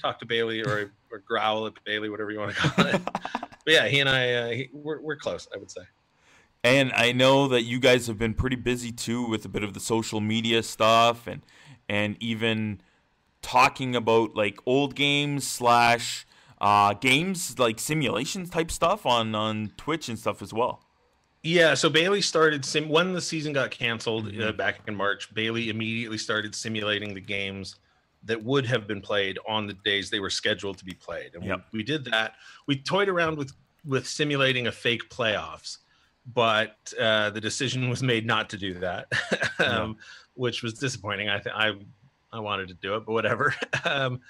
talk to Bailey or, or growl at Bailey, whatever you want to call it. but yeah, he and I, uh, he, we're we're close, I would say. And I know that you guys have been pretty busy too with a bit of the social media stuff and and even talking about like old games slash uh, games like simulations type stuff on on Twitch and stuff as well. Yeah, so Bailey started sim when the season got canceled uh, Mhm. back in March. Bailey immediately started simulating the games that would have been played on the days they were scheduled to be played, and Yep. we, we did that. We toyed around with with simulating a fake playoffs, but uh, the decision was made not to do that, um, which was disappointing. I think I I wanted to do it, but whatever. um,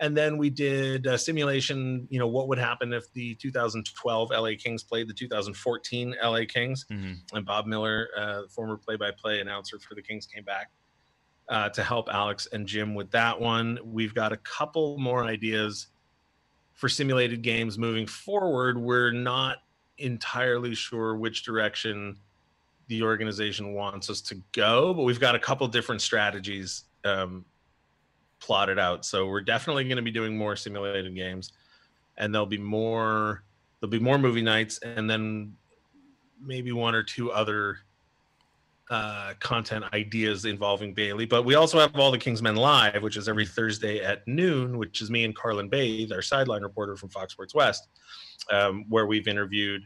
and then we did a simulation. You know, what would happen if the 2012 LA Kings played the 2014 LA Kings? Mm-hmm. And Bob Miller, uh, former play-by-play announcer for the Kings, came back uh, to help Alex and Jim with that one. We've got a couple more ideas for simulated games moving forward. We're not entirely sure which direction the organization wants us to go, but we've got a couple different strategies um, plotted out. So we're definitely going to be doing more simulated games, and there'll be more. There'll be more movie nights, and then maybe one or two other uh, content ideas involving Bailey. But we also have all the Kingsmen live, which is every Thursday at noon, which is me and Carlin Bathe, our sideline reporter from Fox Sports West, um, where we've interviewed.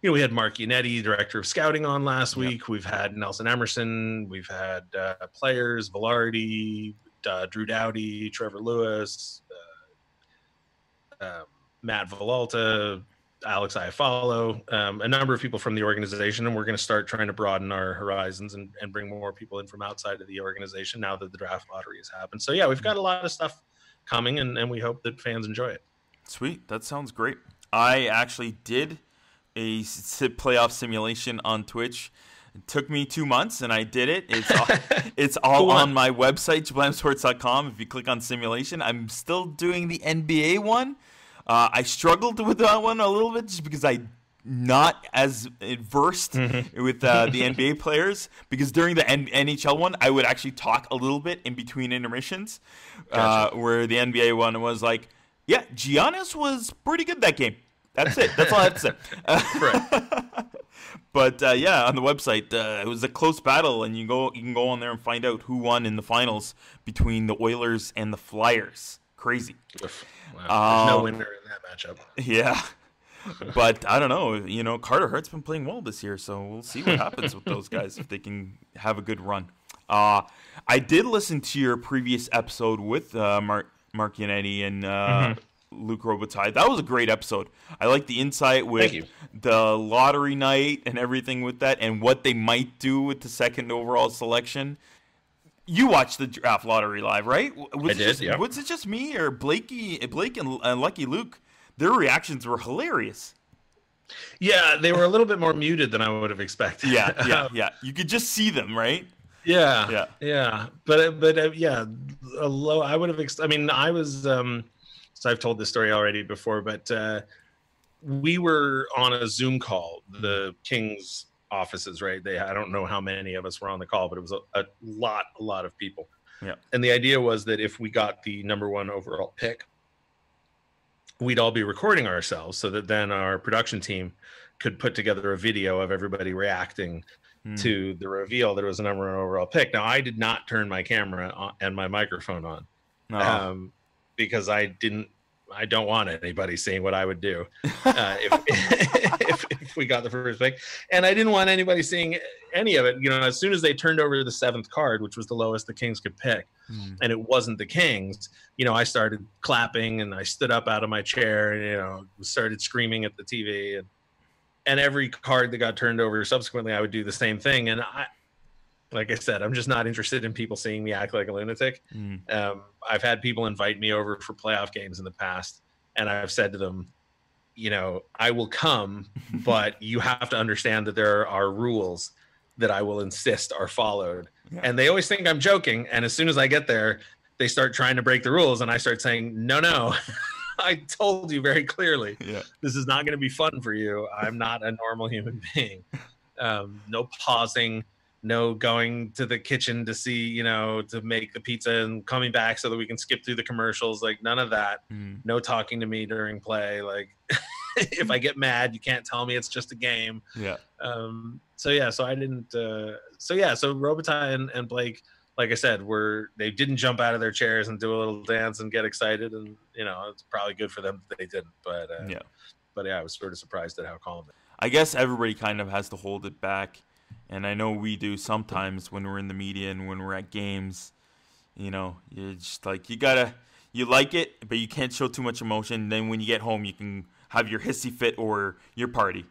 You know, we had Mark Yannetti, director of scouting, on last Yep. week. We've had Nelson Emerson. We've had uh, players, Vilardi, uh, Drew Doughty, Trevor Lewis, uh, um, Matt Villalta, Alex Iafallo, um, a number of people from the organization, and we're going to start trying to broaden our horizons and, and bring more people in from outside of the organization now that the draft lottery has happened. So yeah, we've got a lot of stuff coming, and, and we hope that fans enjoy it. Sweet, that sounds great. I actually did a playoff simulation on Twitch. It took me two months, and I did it. It's all, it's all on. my website, jablamsports.com. If you click on simulation, I'm still doing the NBA one. Uh, I struggled with that one a little bit just because I not as versed Mm-hmm. with uh, the NBA players because during the N- NHL one I would actually talk a little bit in between intermissions, uh, where the NBA one was like, yeah, Giannis was pretty good that game. That's it. That's all I have to say. Right. But uh, yeah, on the website, uh, it was a close battle, and you go you can go on there and find out who won in the finals between the Oilers and the Flyers. Crazy. Wow. There's no Um, winner in that matchup. Yeah. But I don't know. You know, Carter Hart's been playing well this year, so we'll see what happens with those guys if they can have a good run. Uh, I did listen to your previous episode with uh, Mark Mark Yannetti and uh, Luc Robitaille. That was a great episode. I like the insight with the lottery night and everything with that, and what they might do with the second overall selection. You watched the draft lottery live, right? Was I it did, Just, yeah. Was it just me or Blakey, Blake and uh, Lucky Luke? Their reactions were hilarious. Yeah, they were a little bit more muted than I would have expected. Yeah, yeah, yeah. You could just see them, right? Yeah, Yeah. yeah. But but uh, yeah, a low. I would have. Ex- I mean, I was. um So I've told this story already before, but uh we were on a Zoom call. The Kings offices, right? They. I don't know how many of us were on the call, but it was a, a lot, a lot of people. Yeah. And the idea was that if we got the number one overall pick, we'd all be recording ourselves, so that then our production team could put together a video of everybody reacting Hmm. to the reveal that it was the number one overall pick. Now, I did not turn my camera on, and my microphone on No. um, because I didn't. I don't want anybody seeing what I would do uh, if, if if we got the first pick, and I didn't want anybody seeing any of it. You know, as soon as they turned over the seventh card, which was the lowest the Kings could pick, Hmm. and it wasn't the Kings, you know, I started clapping and I stood up out of my chair and you know started screaming at the TV and and every card that got turned over subsequently, I would do the same thing. And I, like I said, I'm just not interested in people seeing me act like a lunatic. Hmm. Um, I've had people invite me over for playoff games in the past, and I've said to them, you know, I will come, but you have to understand that there are rules that I will insist are followed. Yeah. And they always think I'm joking. And as soon as I get there, they start trying to break the rules, and I start saying, no, no. I told you very clearly Yeah. this is not going to be fun for you. I'm not a normal human being. Um, no pausing, no going to the kitchen to see, you know, to make the pizza and coming back so that we can skip through the commercials. Like none of that. Hmm. No talking to me during play. Like if I get mad, you can't tell me it's just a game. Yeah. Um, so yeah, so I didn't. Uh, so yeah, so Robitaille and, and Blake, like I said, were they didn't jump out of their chairs and do a little dance and get excited, and you know it's probably good for them that they didn't. But uh, Yeah. but yeah, I was sort of surprised at how calm. They I guess everybody kind of has to hold it back. And I know we do sometimes when we're in the media and when we're at games. You know, you're just like, you gotta, you like it, but you can't show too much emotion. Then when you get home, you can have your hissy fit or your party.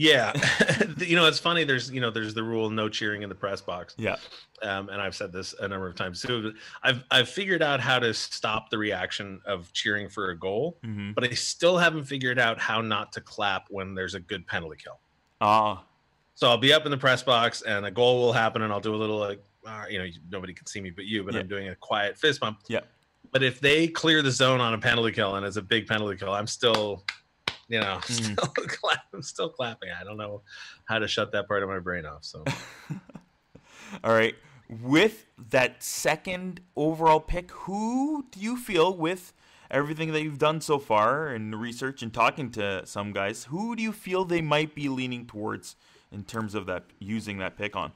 Yeah, you know it's funny. There's you know there's the rule no cheering in the press box. Yeah. um, and I've said this a number of times too. I've I've figured out how to stop the reaction of cheering for a goal, Mm-hmm. but I still haven't figured out how not to clap when there's a good penalty kill. Ah, So I'll be up in the press box and a goal will happen, and I'll do a little like uh, you know nobody can see me but you, but Yeah. I'm doing a quiet fist bump. Yeah. But if they clear the zone on a penalty kill and it's a big penalty kill, I'm still, you know, Mhm. still clap, I'm still clapping. I don't know how to shut that part of my brain off. So all right. With that second overall pick, who do you feel with everything that you've done so far and research and talking to some guys, who do you feel they might be leaning towards in terms of that using that pick on?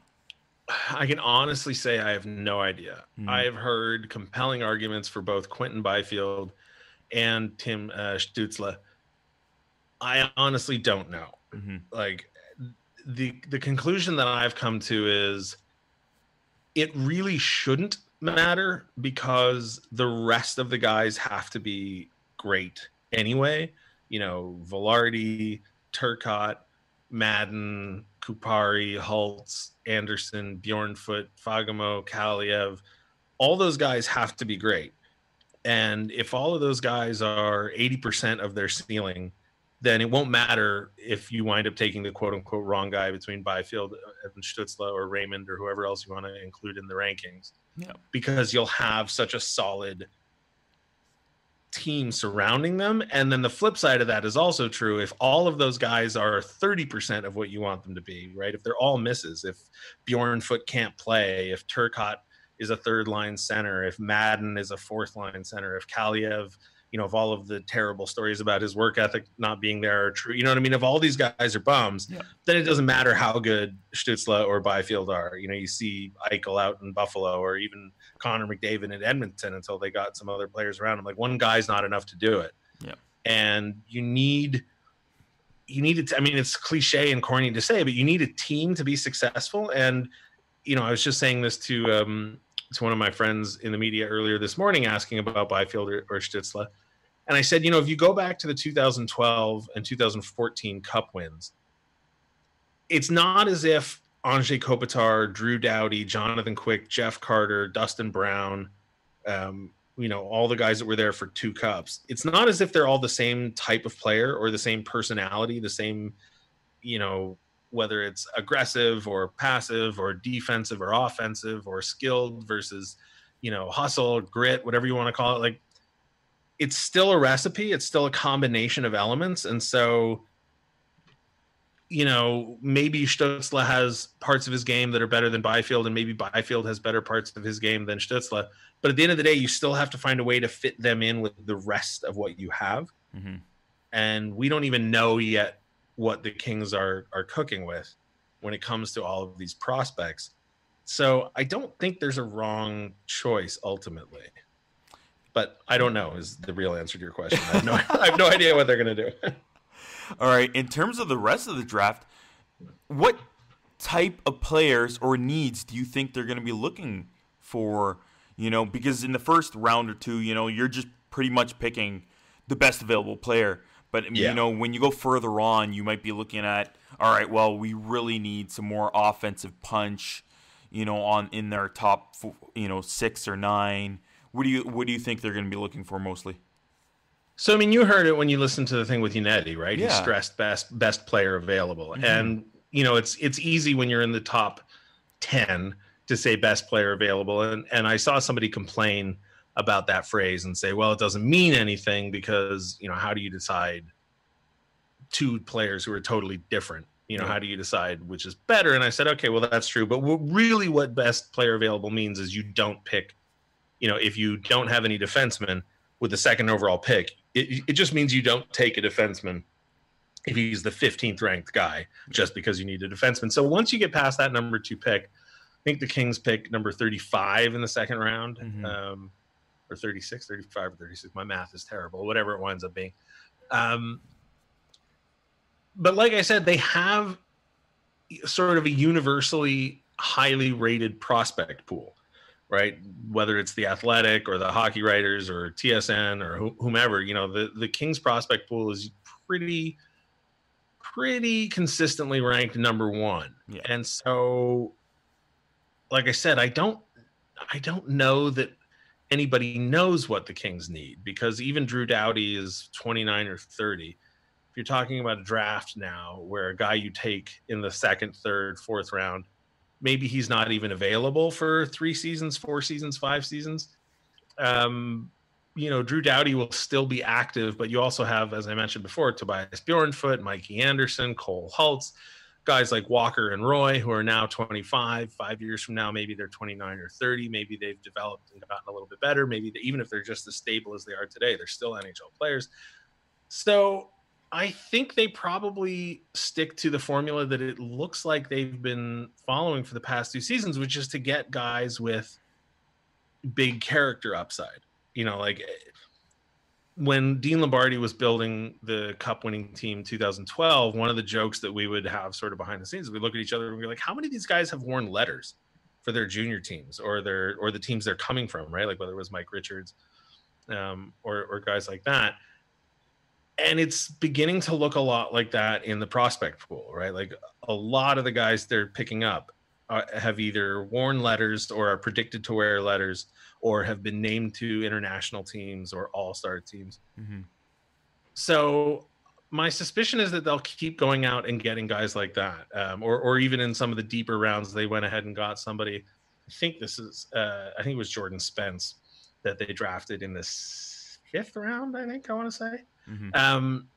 I can honestly say I have no idea. Hmm. I have heard compelling arguments for both Quinton Byfield and Tim uh, Stützle. I honestly don't know. hmm Like the the conclusion that I've come to is it really shouldn't matter because the rest of the guys have to be great anyway. You know, Vilardi, Turcotte, Madden, Kupari, Hults, Anderson, Bjornfot, Fagemo, Kaliyev, all those guys have to be great. And if all of those guys are 80% of their ceiling, then it won't matter if you wind up taking the quote unquote wrong guy between Byfield and Stützle or Raymond or whoever else you want to include in the rankings. Yeah. Because you'll have such a solid team surrounding them. And then the flip side of that is also true. If all of those guys are 30% of what you want them to be, right? If they're all misses, if Bjornfot can't play, if Turcotte is a third line center, if Madden is a fourth line center, if Kaliyev, you know, if all of the terrible stories about his work ethic not being there are true, you know what I mean? If all these guys are bums, Yeah. then it doesn't matter how good Stützle or Byfield are. You know, you see Eichel out in Buffalo or even Connor McDavid in Edmonton until they got some other players around him. Like one guy's not enough to do it. Yeah. And you need you need it. I mean, it's cliche and corny to say, but you need a team to be successful. And you know, I was just saying this to um, to one of my friends in the media earlier this morning, asking about Byfield or, or Stützle, and I said, you know, if you go back to the 2012 and 2014 Cup wins, it's not as if Anze Kopitar, Drew Doughty, Jonathan Quick, Jeff Carter, Dustin Brown, um, you know, all the guys that were there for two cups. It's not as if they're all the same type of player or the same personality, the same, you know, whether it's aggressive or passive or defensive or offensive or skilled versus, you know, hustle, grit, whatever you want to call it. Like, it's still a recipe. It's still a combination of elements. And so, you know, maybe Stützle has parts of his game that are better than Byfield, and maybe Byfield has better parts of his game than Stützle. But at the end of the day, you still have to find a way to fit them in with the rest of what you have. hmm And we don't even know yet what the Kings are are cooking with. when it comes to all of these prospects. So I don't think there's a wrong choice ultimately. But I don't know is the real answer to your question. I have no, I have no idea what they're going to do. All right. In terms of the rest of the draft, what type of players or needs do you think they're going to be looking for? You know, because in the first round or two, you know, you're just pretty much picking the best available player. But yeah. you know, when you go further on, you might be looking at, all right, well, we really need some more offensive punch. You know, on in their top, you know, six or nine. What do you what do you think they're going to be looking for mostly? So I mean, you heard it when you listened to the thing with Yannetti, right? Yeah. He stressed best best player available, mm-hmm. and you know it's it's easy when you're in the top ten to say best player available, and and I saw somebody complain about that phrase and say, well, it doesn't mean anything because you know how do you decide two players who are totally different? You know, yeah. how do you decide which is better? And I said, okay, well that's true, but really, what best player available means is you don't pick. You know, if you don't have any defensemen with the second overall pick, it, it just means you don't take a defenseman if he's the 15th ranked guy just because you need a defenseman. So once you get past that number two pick, I think the Kings pick number 35 in the second round, mm-hmm. um, or 36, 35 or 36. My math is terrible, whatever it winds up being. Um, but like I said, they have sort of a universally highly rated prospect pool right? Whether it's the Athletic or the Hockey Writers or TSN or whomever, you know, the the Kings prospect pool is pretty pretty consistently ranked number one. Yeah. And so, like I said, I don't I don't know that anybody knows what the Kings need because even Drew Doughty is 29 or 30. If you're talking about a draft now where a guy you take in the second, third, fourth round maybe he's not even available for three seasons, four seasons, five seasons. Um, you know, Drew Doughty will still be active, but you also have, as I mentioned before, Tobias Bjornfot, Mikey Anderson, Cole Hults, guys like Walker and Roy, who are now 25. Five years from now, maybe they're 29 or 30. Maybe they've developed and gotten a little bit better. Maybe they, even if they're just as stable as they are today, they're still NHL players. So I think they probably stick to the formula that it looks like they've been following for the past two seasons, which is to get guys with big character upside. You know, like when Dean Lombardi was building the cup winning team 2012, one of the jokes that we would have sort of behind the scenes, we look at each other and we're like, how many of these guys have worn letters for their junior teams or their or the teams they're coming from, right? Like whether it was Mike Richards um, or or guys like that and it's beginning to look a lot like that in the prospect pool, right? Like a lot of the guys they're picking up uh, have either worn letters or are predicted to wear letters or have been named to international teams or all-star teams. Mm-hmm. So my suspicion is that they'll keep going out and getting guys like that, um, or or even in some of the deeper rounds, they went ahead and got somebody. I think this is, uh, I think it was Jordan Spence that they drafted in this fifth round. I think I want to say. Mm-hmm. Um,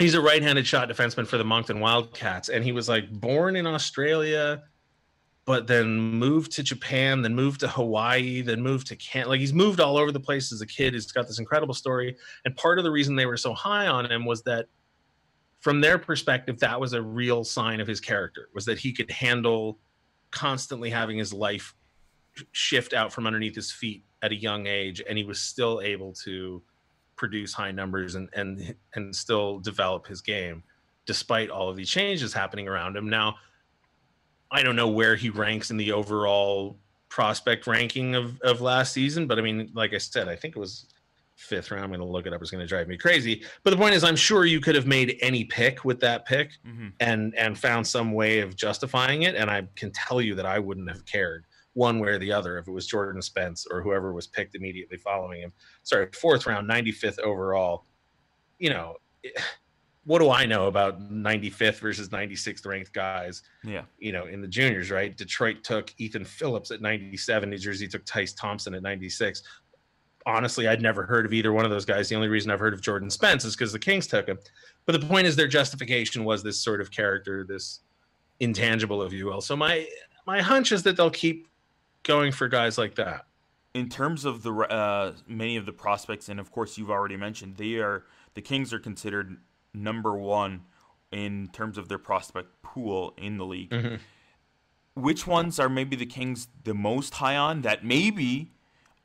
he's a right-handed shot defenseman for the Moncton Wildcats, and he was like born in Australia, but then moved to Japan, then moved to Hawaii, then moved to Canada. Like he's moved all over the place as a kid. He's got this incredible story, and part of the reason they were so high on him was that, from their perspective, that was a real sign of his character. Was that he could handle constantly having his life shift out from underneath his feet at a young age, and he was still able to produce high numbers and and and still develop his game despite all of these changes happening around him. Now, I don't know where he ranks in the overall prospect ranking of, of last season, but I mean, like I said, I think it was fifth round. I'm going to look it up. It's going to drive me crazy. But the point is, I'm sure you could have made any pick with that pick mm-hmm. and and found some way of justifying it. And I can tell you that I wouldn't have cared one way or the other if it was Jordan Spence or whoever was picked immediately following him. Sorry, fourth round, 95th overall. You know, what do I know about 95th versus 96th ranked guys? Yeah. You know, in the juniors, right? Detroit took Ethan Phillips at 97. New Jersey took Tyce Thompson at 96. Honestly, I'd never heard of either one of those guys. The only reason I've heard of Jordan Spence is because the Kings took him. But the point is, their justification was this sort of character, this intangible, if you will. So my my hunch is that they'll keep going for guys like that. In terms of the uh, many of the prospects, and of course you've already mentioned, they are the Kings are considered number one in terms of their prospect pool in the league. Mhm. Which ones are maybe the Kings the most high on that maybe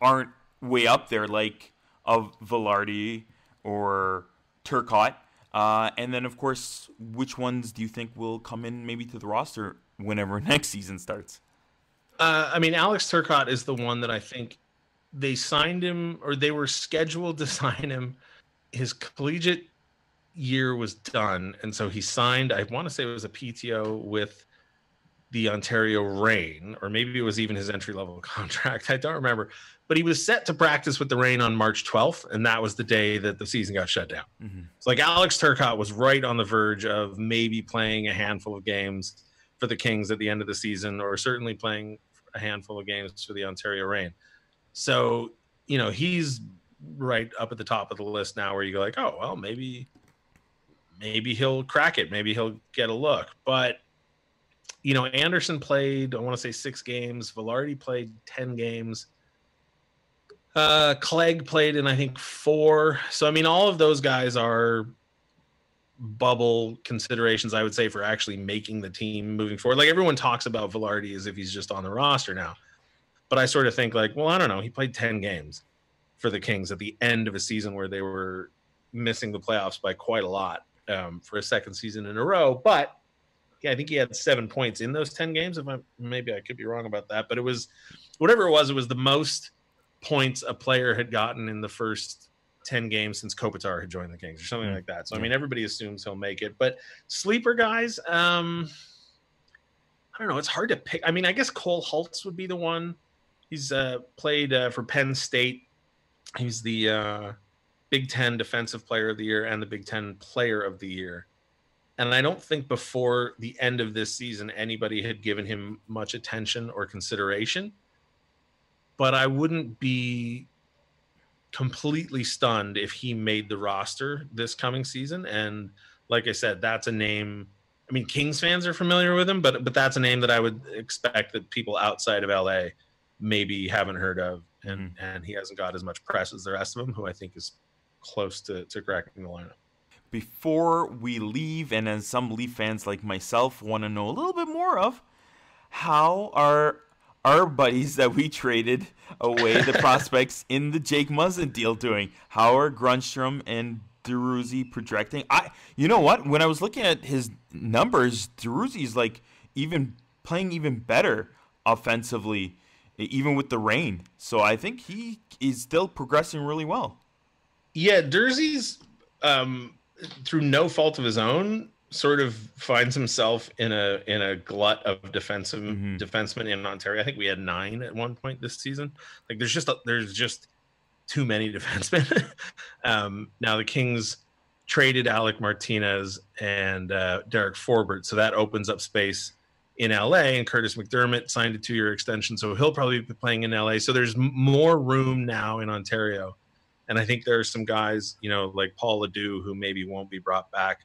aren't way up there, like of Vilardi or Turcotte? Uh, and then, of course, which ones do you think will come in maybe to the roster whenever next season starts? Uh, I mean, Alex Turcotte is the one that I think they signed him or they were scheduled to sign him. His collegiate year was done. And so he signed, I want to say it was a PTO with the Ontario Reign, or maybe it was even his entry level contract. I don't remember. But he was set to practice with the Reign on March 12th. And that was the day that the season got shut down. Mhm. So like Alex Turcotte was right on the verge of maybe playing a handful of games for the Kings at the end of the season, or certainly playing a handful of games for the Ontario Reign. So, you know, he's right up at the top of the list now where you go like, oh, well, maybe maybe he'll crack it. Maybe he'll get a look. But you know, Anderson played, I want to say six games. Vilardi played 10 games. Uh, Clague played in, I think, four. So, I mean, all of those guys are bubble considerations, I would say, for actually making the team moving forward. Like everyone talks about Vilardi as if he's just on the roster now. But I sort of think like, well, I don't know. He played 10 games for the Kings at the end of a season where they were missing the playoffs by quite a lot um, for a second season in a row. But yeah, I think he had seven points in those 10 games. If I maybe I could be wrong about that, but it was whatever it was, it was the most points a player had gotten in the first 10 games since Kopitar had joined the Kings or something Mm. like that. So I mean everybody assumes he'll make it. But sleeper guys, um I don't know, it's hard to pick. I mean, I guess Cole Hults would be the one. He's uh played uh, for Penn State. He's the uh Big Ten Defensive Player of the Year and the Big Ten Player of the Year. And I don't think before the end of this season anybody had given him much attention or consideration. But I wouldn't be completely stunned if he made the roster this coming season. And like I said, that's a name. I mean, Kings fans are familiar with him, but but that's a name that I would expect that people outside of LA maybe haven't heard of, and mm. and he hasn't got as much press as the rest of them, who I think is close to to cracking the lineup. Before we leave, and as some Leaf fans like myself want to know a little bit more of, how are our buddies that we traded away the prospects in the Jake Muzzin deal doing? How are Grundstrom and Durzi projecting? I, you know what? When I was looking at his numbers, Durzi's like even playing even better offensively, even with the Reign. So I think he is still progressing really well. Yeah, Durzi's um, through no fault of his own sort of finds himself in a in a glut of defensive Mhm. defensemen in Ontario. I think we had nine at one point this season. Like there's just a, there's just too many defensemen. um, now the Kings traded Alec Martinez and uh, Derek Forbort, so that opens up space in LA. And Kurtis MacDermid signed a two-year extension, so he'll probably be playing in LA. So there's more room now in Ontario, and I think there are some guys, you know, like Paul LaDue, who maybe won't be brought back.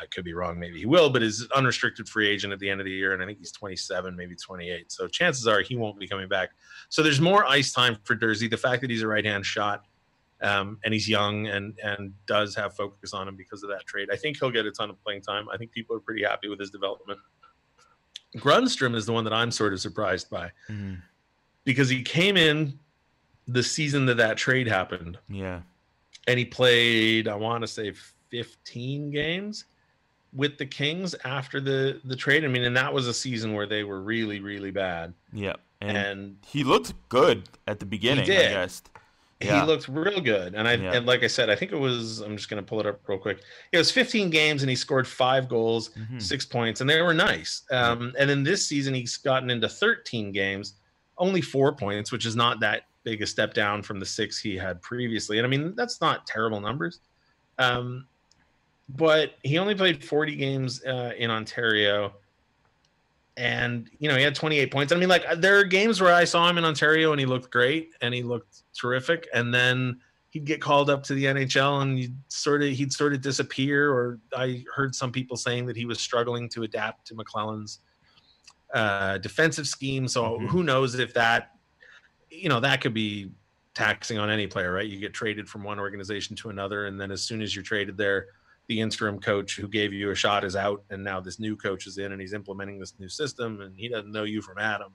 I could be wrong, maybe he will, but is unrestricted free agent at the end of the year, and I think he's 27, maybe 28. So chances are he won't be coming back. So there's more ice time for Durzi. The fact that he's a right-hand shot um, and he's young and and does have focus on him because of that trade, I think he'll get a ton of playing time. I think people are pretty happy with his development. Grundstrom is the one that I'm sort of surprised by because he came in the season that that trade happened Yeah. and he played i want to say 15 games with the kings after the the trade i mean and that was a season where they were really really bad Yeah. And, and he looked good at the beginning, I did. guess. Yeah. he looked real good and i Yeah. and like i said i think it was i'm just going to pull it up real quick it was 15 games and he scored five goals Mhm. six points and they were nice um, and then this season he's gotten into 13 games only four points which is not that big a step down from the six he had previously and i mean that's not terrible numbers um, but he only played 40 games uh, in ontario. And you know he had 28 points. I mean like there are games where i saw him in ontario and he looked great and he looked terrific. And then he'd get called up to the nhl and he'd sort of he'd sort of disappear or i heard some people saying that he was struggling to adapt to mclellan's uh, defensive scheme. So Mhm. who knows if that you know that could be taxing on any player right? You get traded from one organization to another. And then as soon as you're traded there the interim coach who gave you a shot is out, and now this new coach is in, and he's implementing this new system, and he doesn't know you from Adam.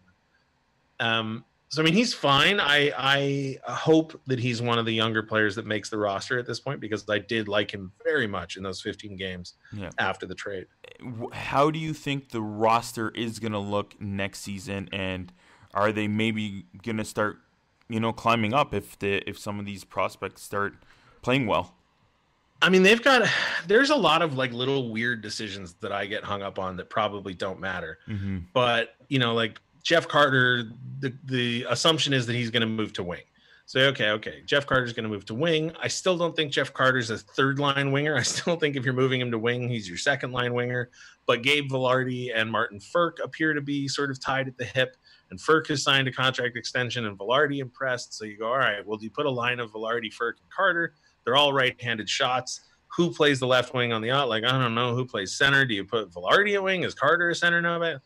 Um, so I mean, he's fine. I I hope that he's one of the younger players that makes the roster at this point because I did like him very much in those 15 games yeah. after the trade. How do you think the roster is going to look next season, and are they maybe going to start, you know, climbing up if the if some of these prospects start playing well? I mean, they've got there's a lot of like little weird decisions that I get hung up on that probably don't matter. Mm-hmm. But you know, like Jeff Carter, the, the assumption is that he's going to move to wing. So, okay, okay, Jeff Carter's going to move to wing. I still don't think Jeff Carter's a third line winger. I still think if you're moving him to wing, he's your second line winger. But Gabe Vilardi and Martin Frk appear to be sort of tied at the hip. And Frk has signed a contract extension and Vilardi impressed. So you go, all right, well, do you put a line of Vilardi, Frk, and Carter? They're all right handed shots who plays the left wing on the out? Like, I don't know who plays center. Do you put Vilardi at wing? Is Carter a center now?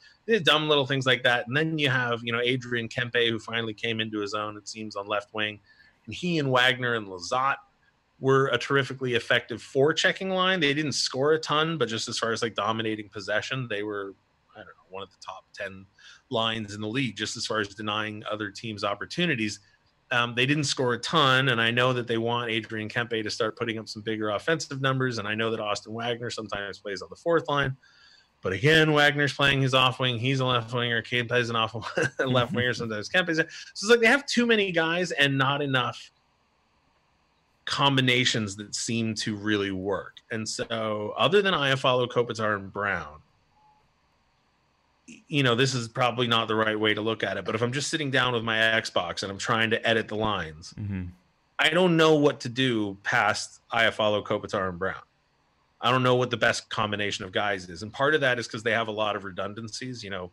Dumb little things like that. And then you have, you know, Adrian Kempe, who finally came into his own, it seems, on left wing. And he and Wagner and Lizotte were a terrifically effective four checking line. They didn't score a ton, but just as far as like dominating possession, they were, I don't know, one of the top 10 lines in the league, just as far as denying other teams opportunities. Um, they didn't score a ton, and I know that they want Adrian Kempe to start putting up some bigger offensive numbers. And I know that Austin Wagner sometimes plays on the fourth line. But again, Wagner's playing his off wing. He's a left winger. Kempe's an off left winger. Sometimes Kempe's. So it's like they have too many guys and not enough combinations that seem to really work. And so, other than Iafallo, Kopitar, and Brown, you know, this is probably not the right way to look at it, but if I'm just sitting down with my Xbox and I'm trying to edit the lines, mm-hmm. I don't know what to do past Iafallo, Kopitar, and Brown. I don't know what the best combination of guys is. And part of that is because they have a lot of redundancies. You know,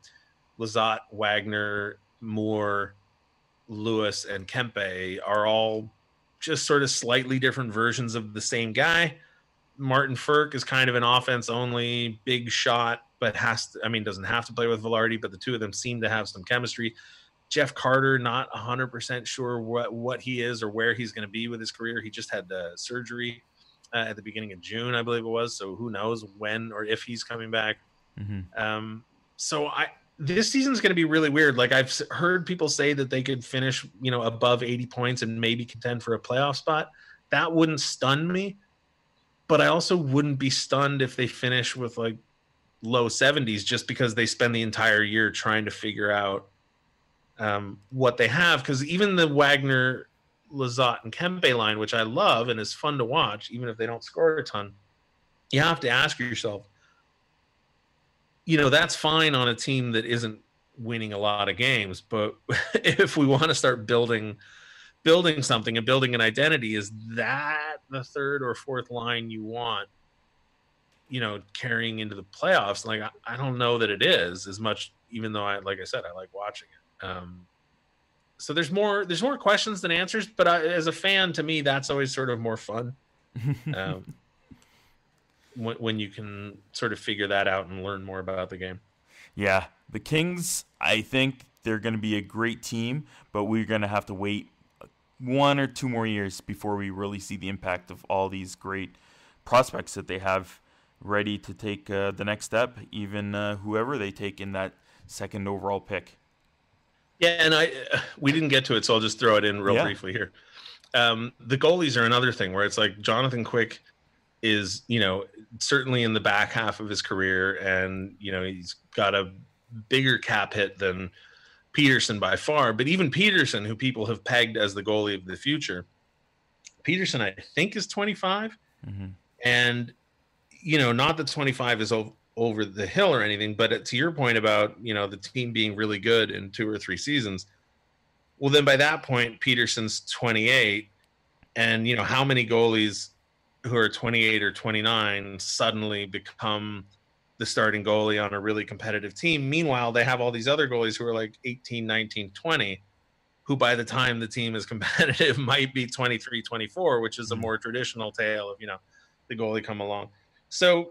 Lizotte, Wagner, Moore, Lewis, and Kempe are all just sort of slightly different versions of the same guy. Martin Frk is kind of an offense only big shot but has to, I mean, doesn't have to play with Vilardi, but the two of them seem to have some chemistry. Jeff Carter, not 100% sure what, what he is or where he's going to be with his career. He just had uh, surgery uh, at the beginning of June, I believe it was. So who knows when or if he's coming back. Mm-hmm. Um, so I, this season's going to be really weird. Like I've heard people say that they could finish, you know, above 80 points and maybe contend for a playoff spot. That wouldn't stun me, but I also wouldn't be stunned if they finish with like low 70s just because they spend the entire year trying to figure out um, what they have. Because even the Wagner, Lizotte, and Kempe line, which I love and is fun to watch, even if they don't score a ton, you have to ask yourself, you know, that's fine on a team that isn't winning a lot of games. But if we want to start building building something and building an identity, is that the third or fourth line you want you know carrying into the playoffs like I, I, don't know that it is as much even though i like i said i like watching it. Um so there's more there's more questions than answers but I, as a fan to me that's always sort of more fun. Um, when, when you can sort of figure that out and learn more about the game. Yeah the kings i think they're going to be a great team but we're going to have to wait one or two more years before we really see the impact of all these great prospects that they have ready to take uh, the next step, even uh, whoever they take in that second overall pick. Yeah, and I we didn't get to it, so I'll just throw it in real yeah. briefly here. Um, the goalies are another thing where it's like Jonathan Quick is, you know, certainly in the back half of his career, and you know he's got a bigger cap hit than Petersen by far. But even Petersen, who people have pegged as the goalie of the future, Petersen I think is 25, mm-hmm. and you know, not that 25 is o- over the hill or anything, but to your point about, you know, the team being really good in two or three seasons, well, then by that point, Petersen's 28. And, you know, how many goalies who are 28 or 29 suddenly become the starting goalie on a really competitive team? Meanwhile, they have all these other goalies who are like 18, 19, 20 who by the time the team is competitive might be 23 24 which is a mm-hmm. more traditional tale of you know the goalie come along so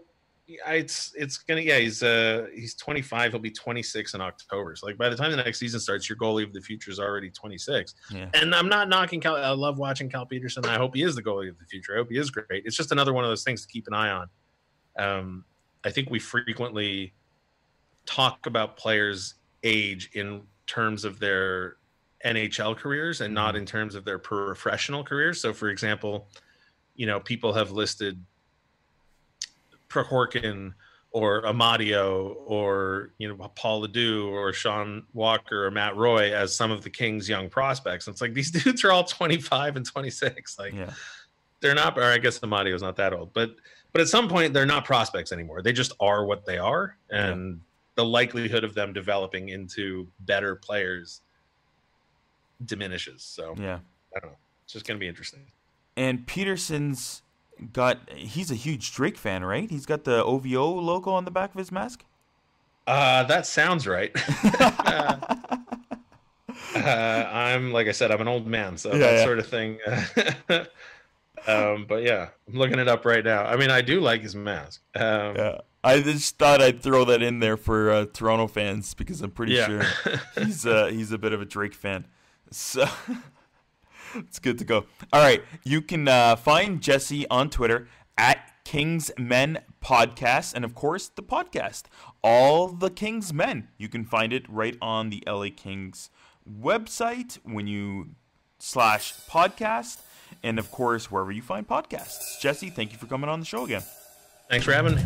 it's it's gonna yeah he's uh he's 25 he'll be 26 in october. So like by the time the next season starts your goalie of the future is already 26 Yeah. and i'm not knocking cal i love watching cal petersen. I hope he is the goalie of the future. I hope he is great. It's just another one of those things to keep an eye on. Um i think we frequently talk about players age in terms of their nhl careers and not in terms of their professional careers. So for example you know people have listed Prokhorkin or Amadio or you know Paul LaDue or Sean Walker or Matt Roy as some of the Kings' young prospects. And it's like these dudes are all 25 and 26. Like Yeah. they're not, or I guess Amadio's not that old, but but at some point they're not prospects anymore. They just are what they are, and the likelihood of them developing into better players diminishes. So Yeah. I don't know. It's just gonna be interesting. And Petersen's got he's a huge Drake fan, right? He's got the OVO logo on the back of his mask. Uh, that sounds right. uh, I'm like I said, I'm an old man, so Yeah, that yeah. sort of thing. um, but yeah, I'm looking it up right now. I mean, I do like his mask. Um, Yeah. I just thought I'd throw that in there for uh, Toronto fans because I'm pretty yeah. sure he's uh, he's a bit of a Drake fan. So it's good to go. All right, you can uh, find Jesse on Twitter at Kings Men Podcast, and of course the podcast, All the Kings Men. You can find it right on the LA Kings website when you slash podcast, and of course wherever you find podcasts. Jesse, thank you for coming on the show again. Thanks for having me.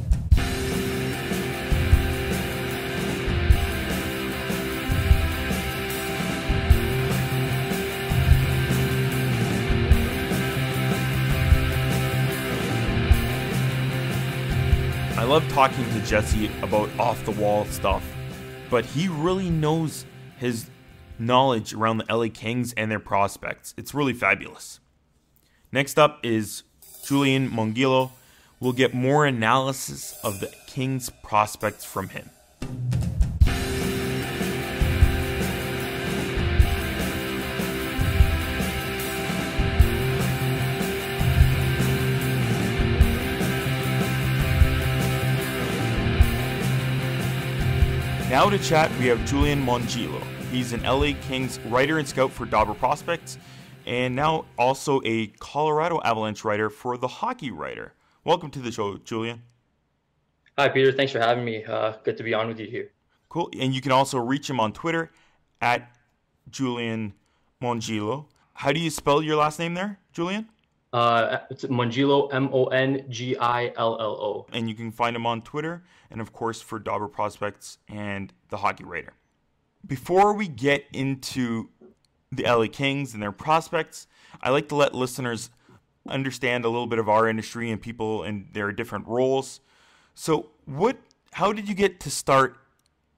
I love talking to Jesse about off the wall stuff, but he really knows his knowledge around the LA Kings and their prospects. It's really fabulous. Next up is Julian Mongillo. We'll get more analysis of the Kings prospects from him. Now to chat, we have Julian Mongillo. He's an LA Kings writer and scout for Dobber Prospects, and now also a Colorado Avalanche writer for The Hockey Writer. Welcome to the show, Julian. Hi, Peter. Thanks for having me. Uh, good to be on with you here. Cool. And you can also reach him on Twitter at Julian Mongillo. How do you spell your last name there, Julian? Uh, it's Mongillo, M O N G I L L O. And you can find him on Twitter and, of course, for Dobber Prospects and The Hockey Writer. Before we get into the LA Kings and their prospects, I like to let listeners understand a little bit of our industry and people and their different roles. So, what? How did you get to start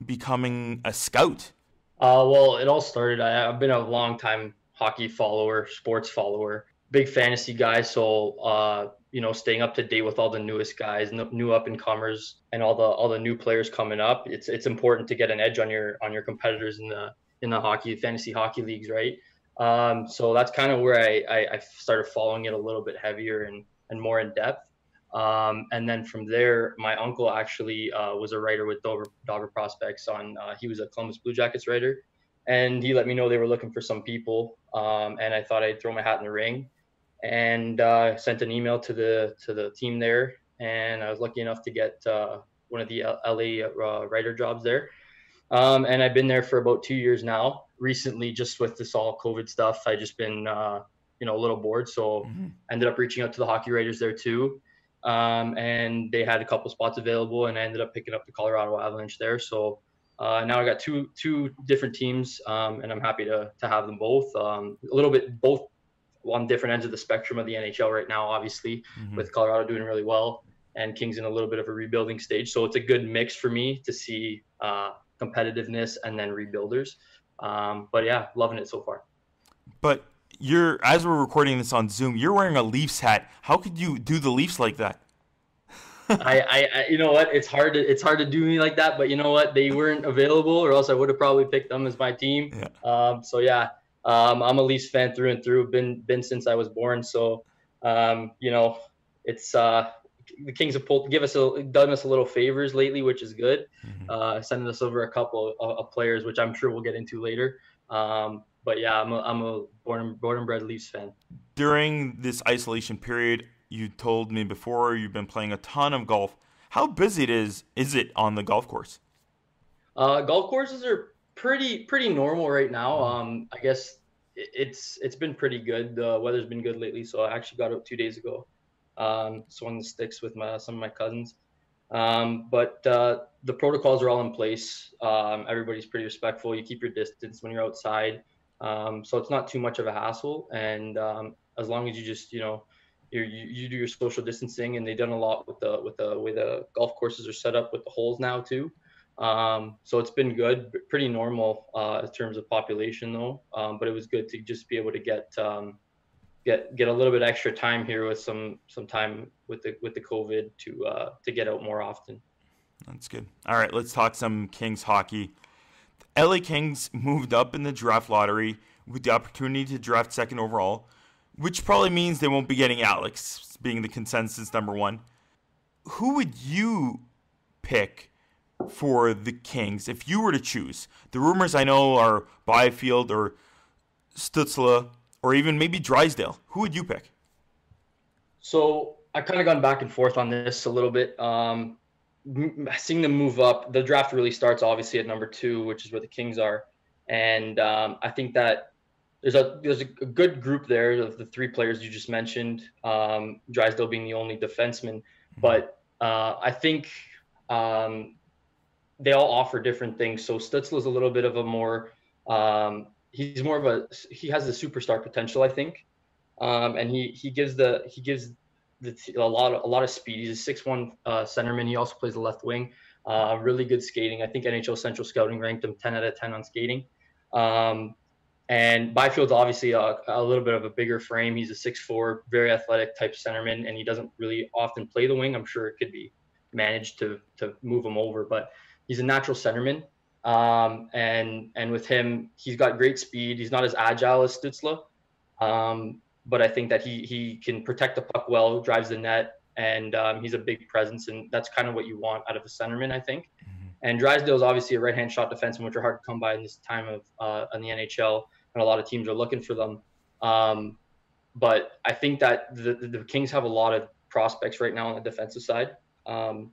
becoming a scout? Uh, well, it all started. I, I've been a long time hockey follower, sports follower, big fantasy guy. So, uh, you know, staying up to date with all the newest guys, new up and comers, and all the all the new players coming up. It's it's important to get an edge on your on your competitors in the in the hockey fantasy hockey leagues, right? Um, so that's kind of where I, I I started following it a little bit heavier and and more in depth. Um, and then from there, my uncle actually uh, was a writer with Dobber, Dobber Prospects. On uh, he was a Columbus Blue Jackets writer, and he let me know they were looking for some people. Um, and I thought I'd throw my hat in the ring, and uh, sent an email to the to the team there. And I was lucky enough to get uh, one of the LA uh, writer jobs there. Um, and I've been there for about two years now. Recently, just with this all COVID stuff, I just been uh, you know a little bored, so Mhm. ended up reaching out to the hockey writers there too um, and they had a couple spots available, and I ended up picking up the Colorado Avalanche there. So uh, now I got two two different teams, um, and I'm happy to to have them both. Um, a little bit both on different ends of the spectrum of the NHL right now, obviously Mhm. with Colorado doing really well, and Kings in a little bit of a rebuilding stage. So it's a good mix for me to see uh, competitiveness and then rebuilders. Um, but yeah, loving it so far. But you're as we're recording this on Zoom, you're wearing a Leafs hat. How could you do the Leafs like that? I, I, I, you know what? It's hard to, it's hard to do me like that, but you know what? They weren't available, or else I would have probably picked them as my team. Yeah. Um, so yeah, um, I'm a Leafs fan through and through. Been, been since I was born. So, um, you know, it's, uh, the Kings have pulled give us a done us a little favors lately, which is good. Mhm. Uh, sending us over a couple of, of players, which I'm sure we'll get into later. Um, but yeah, I'm a, I'm a born and, born and bred Leafs fan. During this isolation period, you told me before you've been playing a ton of golf. How busy it is is it on the golf course? Uh, golf courses are pretty pretty normal right now. Um, I guess it's it's been pretty good. The weather's been good lately, so I actually got out two days ago. Um, swung the sticks with my some of my cousins. Um, but uh, the protocols are all in place. Um, everybody's pretty respectful. You keep your distance when you're outside, um, so it's not too much of a hassle. And um, as long as you just you know you you do your social distancing, and they've done a lot with the with the way the golf courses are set up with the holes now too. Um, so it's been good, pretty normal uh, in terms of population though. Um, but it was good to just be able to get um, get get a little bit extra time here with some some time with the with the COVID to uh, to get out more often. That's good. All right, let's talk some Kings hockey. The LA Kings moved up in the draft lottery with the opportunity to draft second overall, which probably means they won't be getting Alex, being the consensus number one. Who would you pick for the Kings if you were to choose? The rumors I know are Byfield or Stützle or even maybe Drysdale. Who would you pick? So I kind of gone back and forth on this a little bit. Um, seeing them move up, the draft really starts obviously at number two, which is where the Kings are, and um, I think that there's a there's a good group there of the three players you just mentioned. Um, Drysdale being the only defenseman, but uh, I think um, they all offer different things. So Stützle is a little bit of a more um, he's more of a he has the superstar potential, I think, um, and he he gives the he gives the a lot of a lot of speed. He's a six one uh, centerman. He also plays the left wing. Uh, really good skating. I think NHL Central Scouting ranked him 10 out of 10 on skating. Um, and Byfield's obviously a, a little bit of a bigger frame. He's a six four, very athletic type centerman, and he doesn't really often play the wing. I'm sure it could be managed to to move him over, but he's a natural centerman. Um, and and with him, he's got great speed. He's not as agile as Stützle, um, but I think that he he can protect the puck well, drives the net, and um, he's a big presence. And that's kind of what you want out of a centerman, I think. And Drysdale is obviously a right-hand shot defenseman, which are hard to come by in this time of uh, in the NHL, and a lot of teams are looking for them. Um, but I think that the, the Kings have a lot of prospects right now on the defensive side. Um,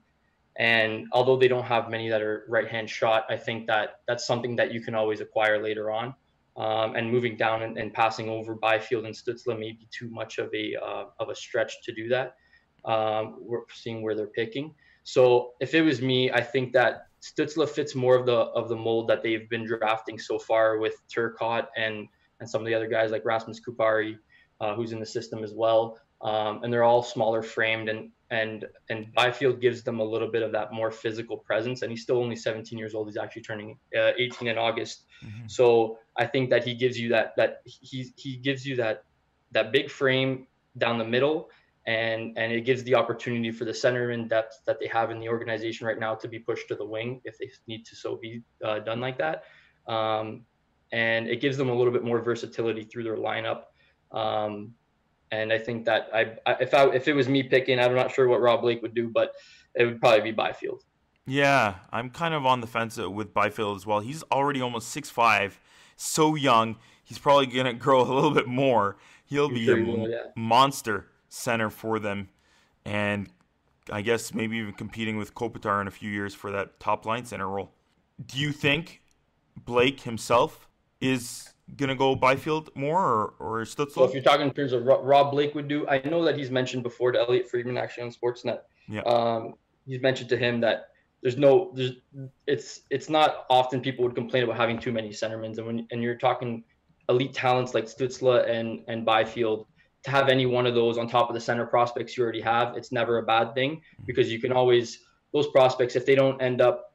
and although they don't have many that are right-hand shot, I think that that's something that you can always acquire later on. Um, and moving down and, and, passing over Byfield and Stützle may be too much of a uh, of a stretch to do that. Um, we're seeing where they're picking. So if it was me, I think that Stützle fits more of the of the mold that they've been drafting so far with Turcotte and and some of the other guys like Rasmus Kupari, uh, who's in the system as well. Um, and they're all smaller framed and and and Byfield gives them a little bit of that more physical presence. And he's still only 17 years old. He's actually turning uh, 18 in August. Mhm. So I think that he gives you that that he he gives you that that big frame down the middle and and it gives the opportunity for the centerman depth that they have in the organization right now to be pushed to the wing if they need to so be uh, done like that um, and it gives them a little bit more versatility through their lineup um, and I think that I, I if I if it was me picking I'm not sure what Rob Blake would do but it would probably be Byfield Yeah, I'm kind of on the fence with Byfield as well. He's already almost six five, so young. He's probably gonna grow a little bit more. He'll be a 31, yeah. monster center for them, and I guess maybe even competing with Kopitar in a few years for that top line center role. Do you think Blake himself is gonna go Byfield more, or or Stützle? So if you're talking in terms of Rob Blake would do, I know that he's mentioned before to Elliot Friedman actually on Sportsnet. Yeah. Um, he's mentioned to him that there's no there's it's it's not often people would complain about having too many centermen, and when and you're talking elite talents like Stützle and and Byfield, to have any one of those on top of the center prospects you already have, it's never a bad thing because you can always those prospects if they don't end up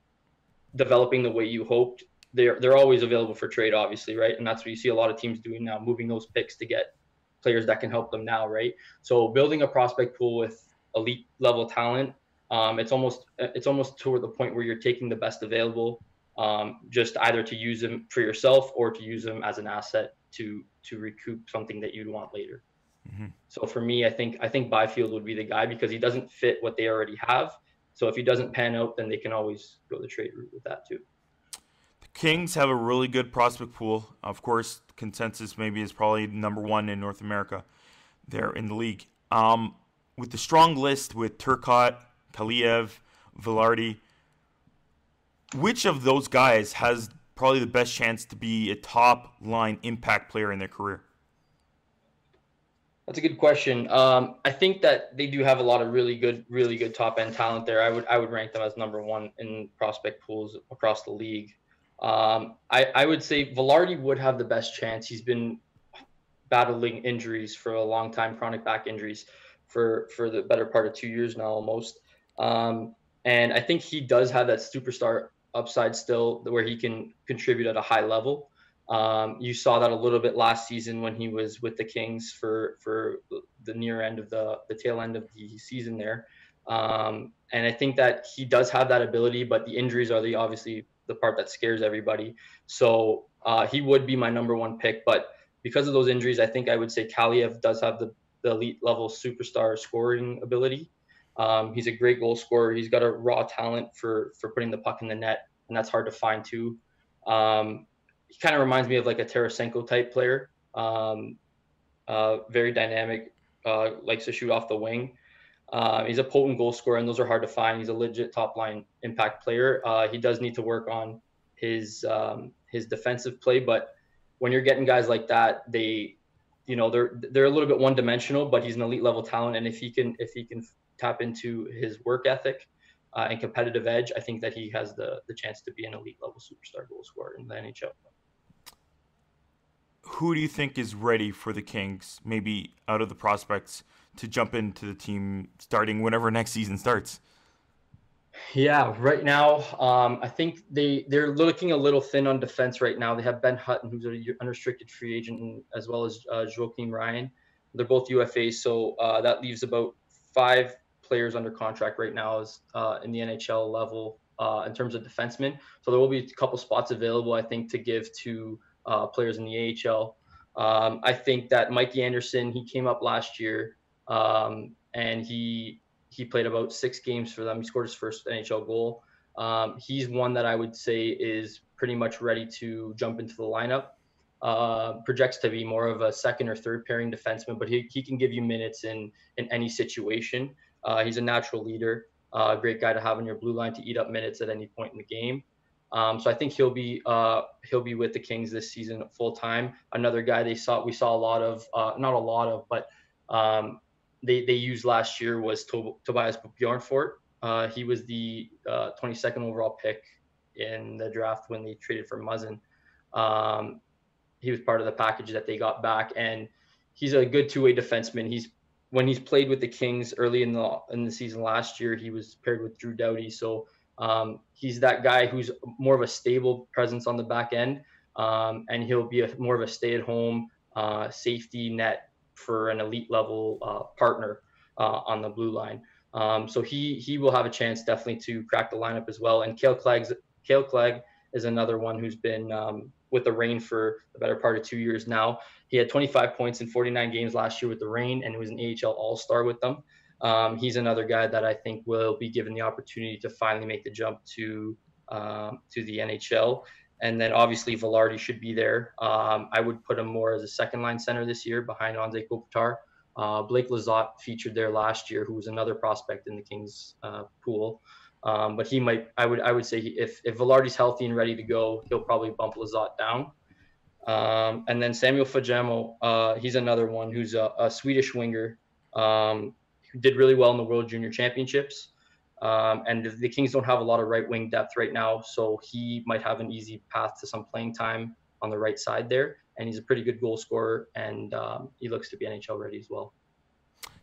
developing the way you hoped, they're they're always available for trade, obviously, right? And that's what you see a lot of teams doing now, moving those picks to get players that can help them now, right? So building a prospect pool with elite level talent, um, it's almost it's almost toward the point where you're taking the best available, um, just either to use them for yourself or to use them as an asset to to recoup something that you'd want later. Mm-hmm. So for me, I think I think Byfield would be the guy because he doesn't fit what they already have. So if he doesn't pan out, then they can always go the trade route with that too. Kings have a really good prospect pool. Of course, consensus maybe is probably number one in North America. There in the league. Um, with the strong list with Turcotte, Kaliyev, Vilardi, which of those guys has probably the best chance to be a top line impact player in their career? That's a good question. Um, I think that they do have a lot of really good, really good top end talent there. I would I would rank them as number one in prospect pools across the league. Um, I, I would say Vilardi would have the best chance. He's been battling injuries for a long time, chronic back injuries for for the better part of two years now almost. Um, and I think he does have that superstar upside still, where he can contribute at a high level. Um, you saw that a little bit last season when he was with the Kings for for the near end of the the tail end of the season there. Um, and I think that he does have that ability, but the injuries are the obviously the part that scares everybody. So uh, he would be my number one pick, but because of those injuries, I think I would say Kaliyev does have the, the elite level superstar scoring ability. Um, he's a great goal scorer. He's got a raw talent for for putting the puck in the net, and that's hard to find too. Um, he kind of reminds me of like a Tarasenko type player. Um, uh, very dynamic, uh, likes to shoot off the wing. Uh, he's a potent goal scorer, and those are hard to find. He's a legit top line impact player. Uh, he does need to work on his um, his defensive play, but when you're getting guys like that, they, you know, they're they're a little bit one dimensional, but he's an elite level talent, and if he can if he can tap into his work ethic uh, and competitive edge, I think that he has the the chance to be an elite level superstar goal scorer in the NHL who do you think is ready for the Kings, maybe out of the prospects, to jump into the team starting whenever next season starts? Yeah, right now, um, I think they they're looking a little thin on defense right now. They have Ben Hutton, who's an unrestricted free agent, as well as uh, Joakim Ryan. They're both UFAs, so uh, that leaves about five players under contract right now is uh, in the NHL level uh, in terms of defensemen. So there will be a couple spots available, I think, to give to uh, players in the AHL. Um, I think that Mikey Anderson, he came up last year um, and he he played about six games for them. He scored his first NHL goal. Um, he's one that I would say is pretty much ready to jump into the lineup. Uh, projects to be more of a second or third pairing defenseman, but he, he can give you minutes in in any situation. Uh, he's a natural leader, a uh, great guy to have on your blue line to eat up minutes at any point in the game. Um, so I think he'll be uh, he'll be with the Kings this season full time. Another guy they saw we saw a lot of uh, not a lot of, but um, they they used last year was Tob- Tobias Bjornfot. Uh, he was the 22nd uh, overall pick in the draft when they traded for Muzzin. Um, he was part of the package that they got back, and he's a good two way defenseman. He's when he's played with the Kings early in the in the season last year, he was paired with Drew Doughty. So um, he's that guy who's more of a stable presence on the back end, um, and he'll be a, more of a stay-at-home uh, safety net for an elite level uh, partner uh, on the blue line. Um, so he he will have a chance definitely to crack the lineup as well. And Kale Clague's, Kale Clagg is another one who's been um, with the Reign for the better part of two years now. He had 25 points in 49 games last year with the Reign, and he was an AHL All Star with them um, he's another guy that I think will be given the opportunity to finally make the jump to um, to the NHL. And then obviously Vilardi should be there. Um, I would put him more as a second line center this year behind Anze Kopitar. Uh, Blake Lizotte featured there last year, who was another prospect in the Kings uh, pool. Um, but he might, I would, I would say, he, if if Vilardi's healthy and ready to go, he'll probably bump Lizotte down. Um, and then Samuel Fagemo, uh, he's another one who's a, a Swedish winger. Um, who did really well in the World Junior Championships. Um, and the, the Kings don't have a lot of right wing depth right now, so he might have an easy path to some playing time on the right side there. And he's a pretty good goal scorer, and um, he looks to be NHL ready as well.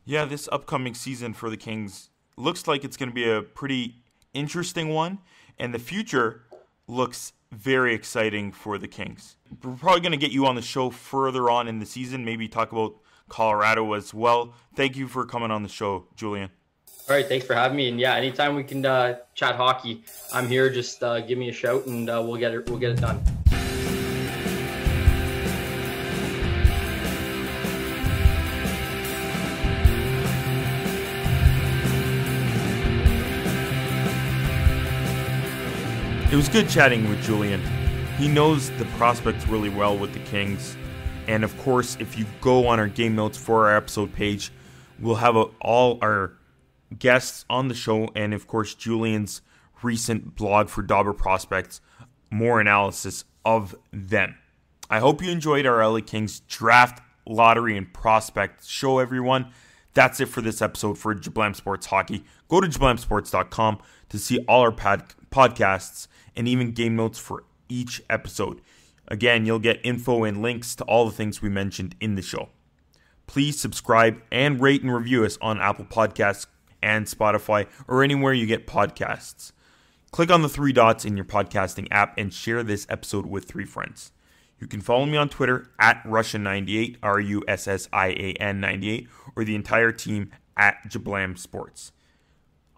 Yeah, this upcoming season for the Kings looks like it's going to be a pretty interesting one, and the future looks very exciting for the Kings. We're probably going to get you on the show further on in the season, maybe talk about Colorado as well. Thank you for coming on the show, Julian. All right, thanks for having me. And yeah, anytime we can uh, chat hockey, I'm here. Just uh, give me a shout, and uh, we'll get it. We'll get it done. It was good chatting with Julian. He knows the prospects really well with the Kings. And of course, if you go on our game notes for our episode page, we'll have a, all our guests on the show and, of course, Julian's recent blog for Dobber Prospects, more analysis of them. I hope you enjoyed our LA Kings draft, lottery, and prospect show, everyone. That's it for this episode for Jablam Sports Hockey. Go to jablamsports.com to see all our pod- podcasts and even game notes for each episode. Again, you'll get info and links to all the things we mentioned in the show. Please subscribe and rate and review us on Apple Podcasts and Spotify or anywhere you get podcasts. Click on the three dots in your podcasting app and share this episode with three friends. You can follow me on Twitter at Russian98, R U S S I A N 98, or the entire team at Jablam Sports.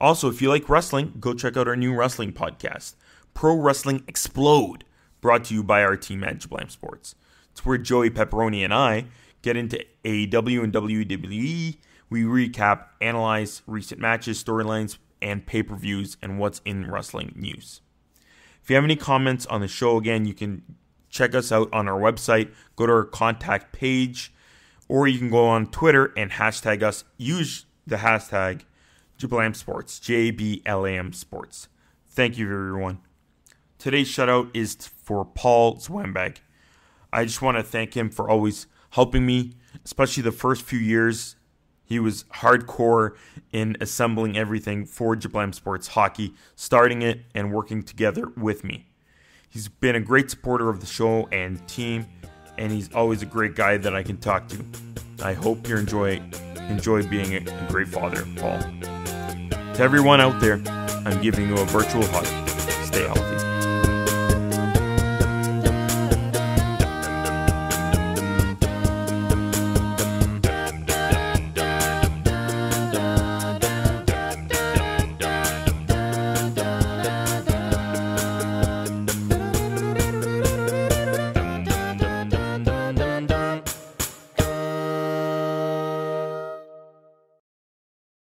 Also, if you like wrestling, go check out our new wrestling podcast, Pro Wrestling Explode, brought to you by our team at Jablam Sports. It's where Joey Pepperoni and I get into AEW and WWE. We recap, analyze recent matches, storylines, and pay per views, and what's in wrestling news. If you have any comments on the show, again, you can check us out on our website, go to our contact page, or you can go on Twitter and hashtag us. Use the hashtag Jablam Sports, J B L A M Sports. Thank you, everyone. Today's shutout is for Paul Zwembag. I just want to thank him for always helping me, especially the first few years. He was hardcore in assembling everything for Jablam Sports Hockey, starting it and working together with me. He's been a great supporter of the show and team, and he's always a great guy that I can talk to. I hope you enjoy enjoy being a, a great father, Paul. To everyone out there, I'm giving you a virtual hug. Stay healthy.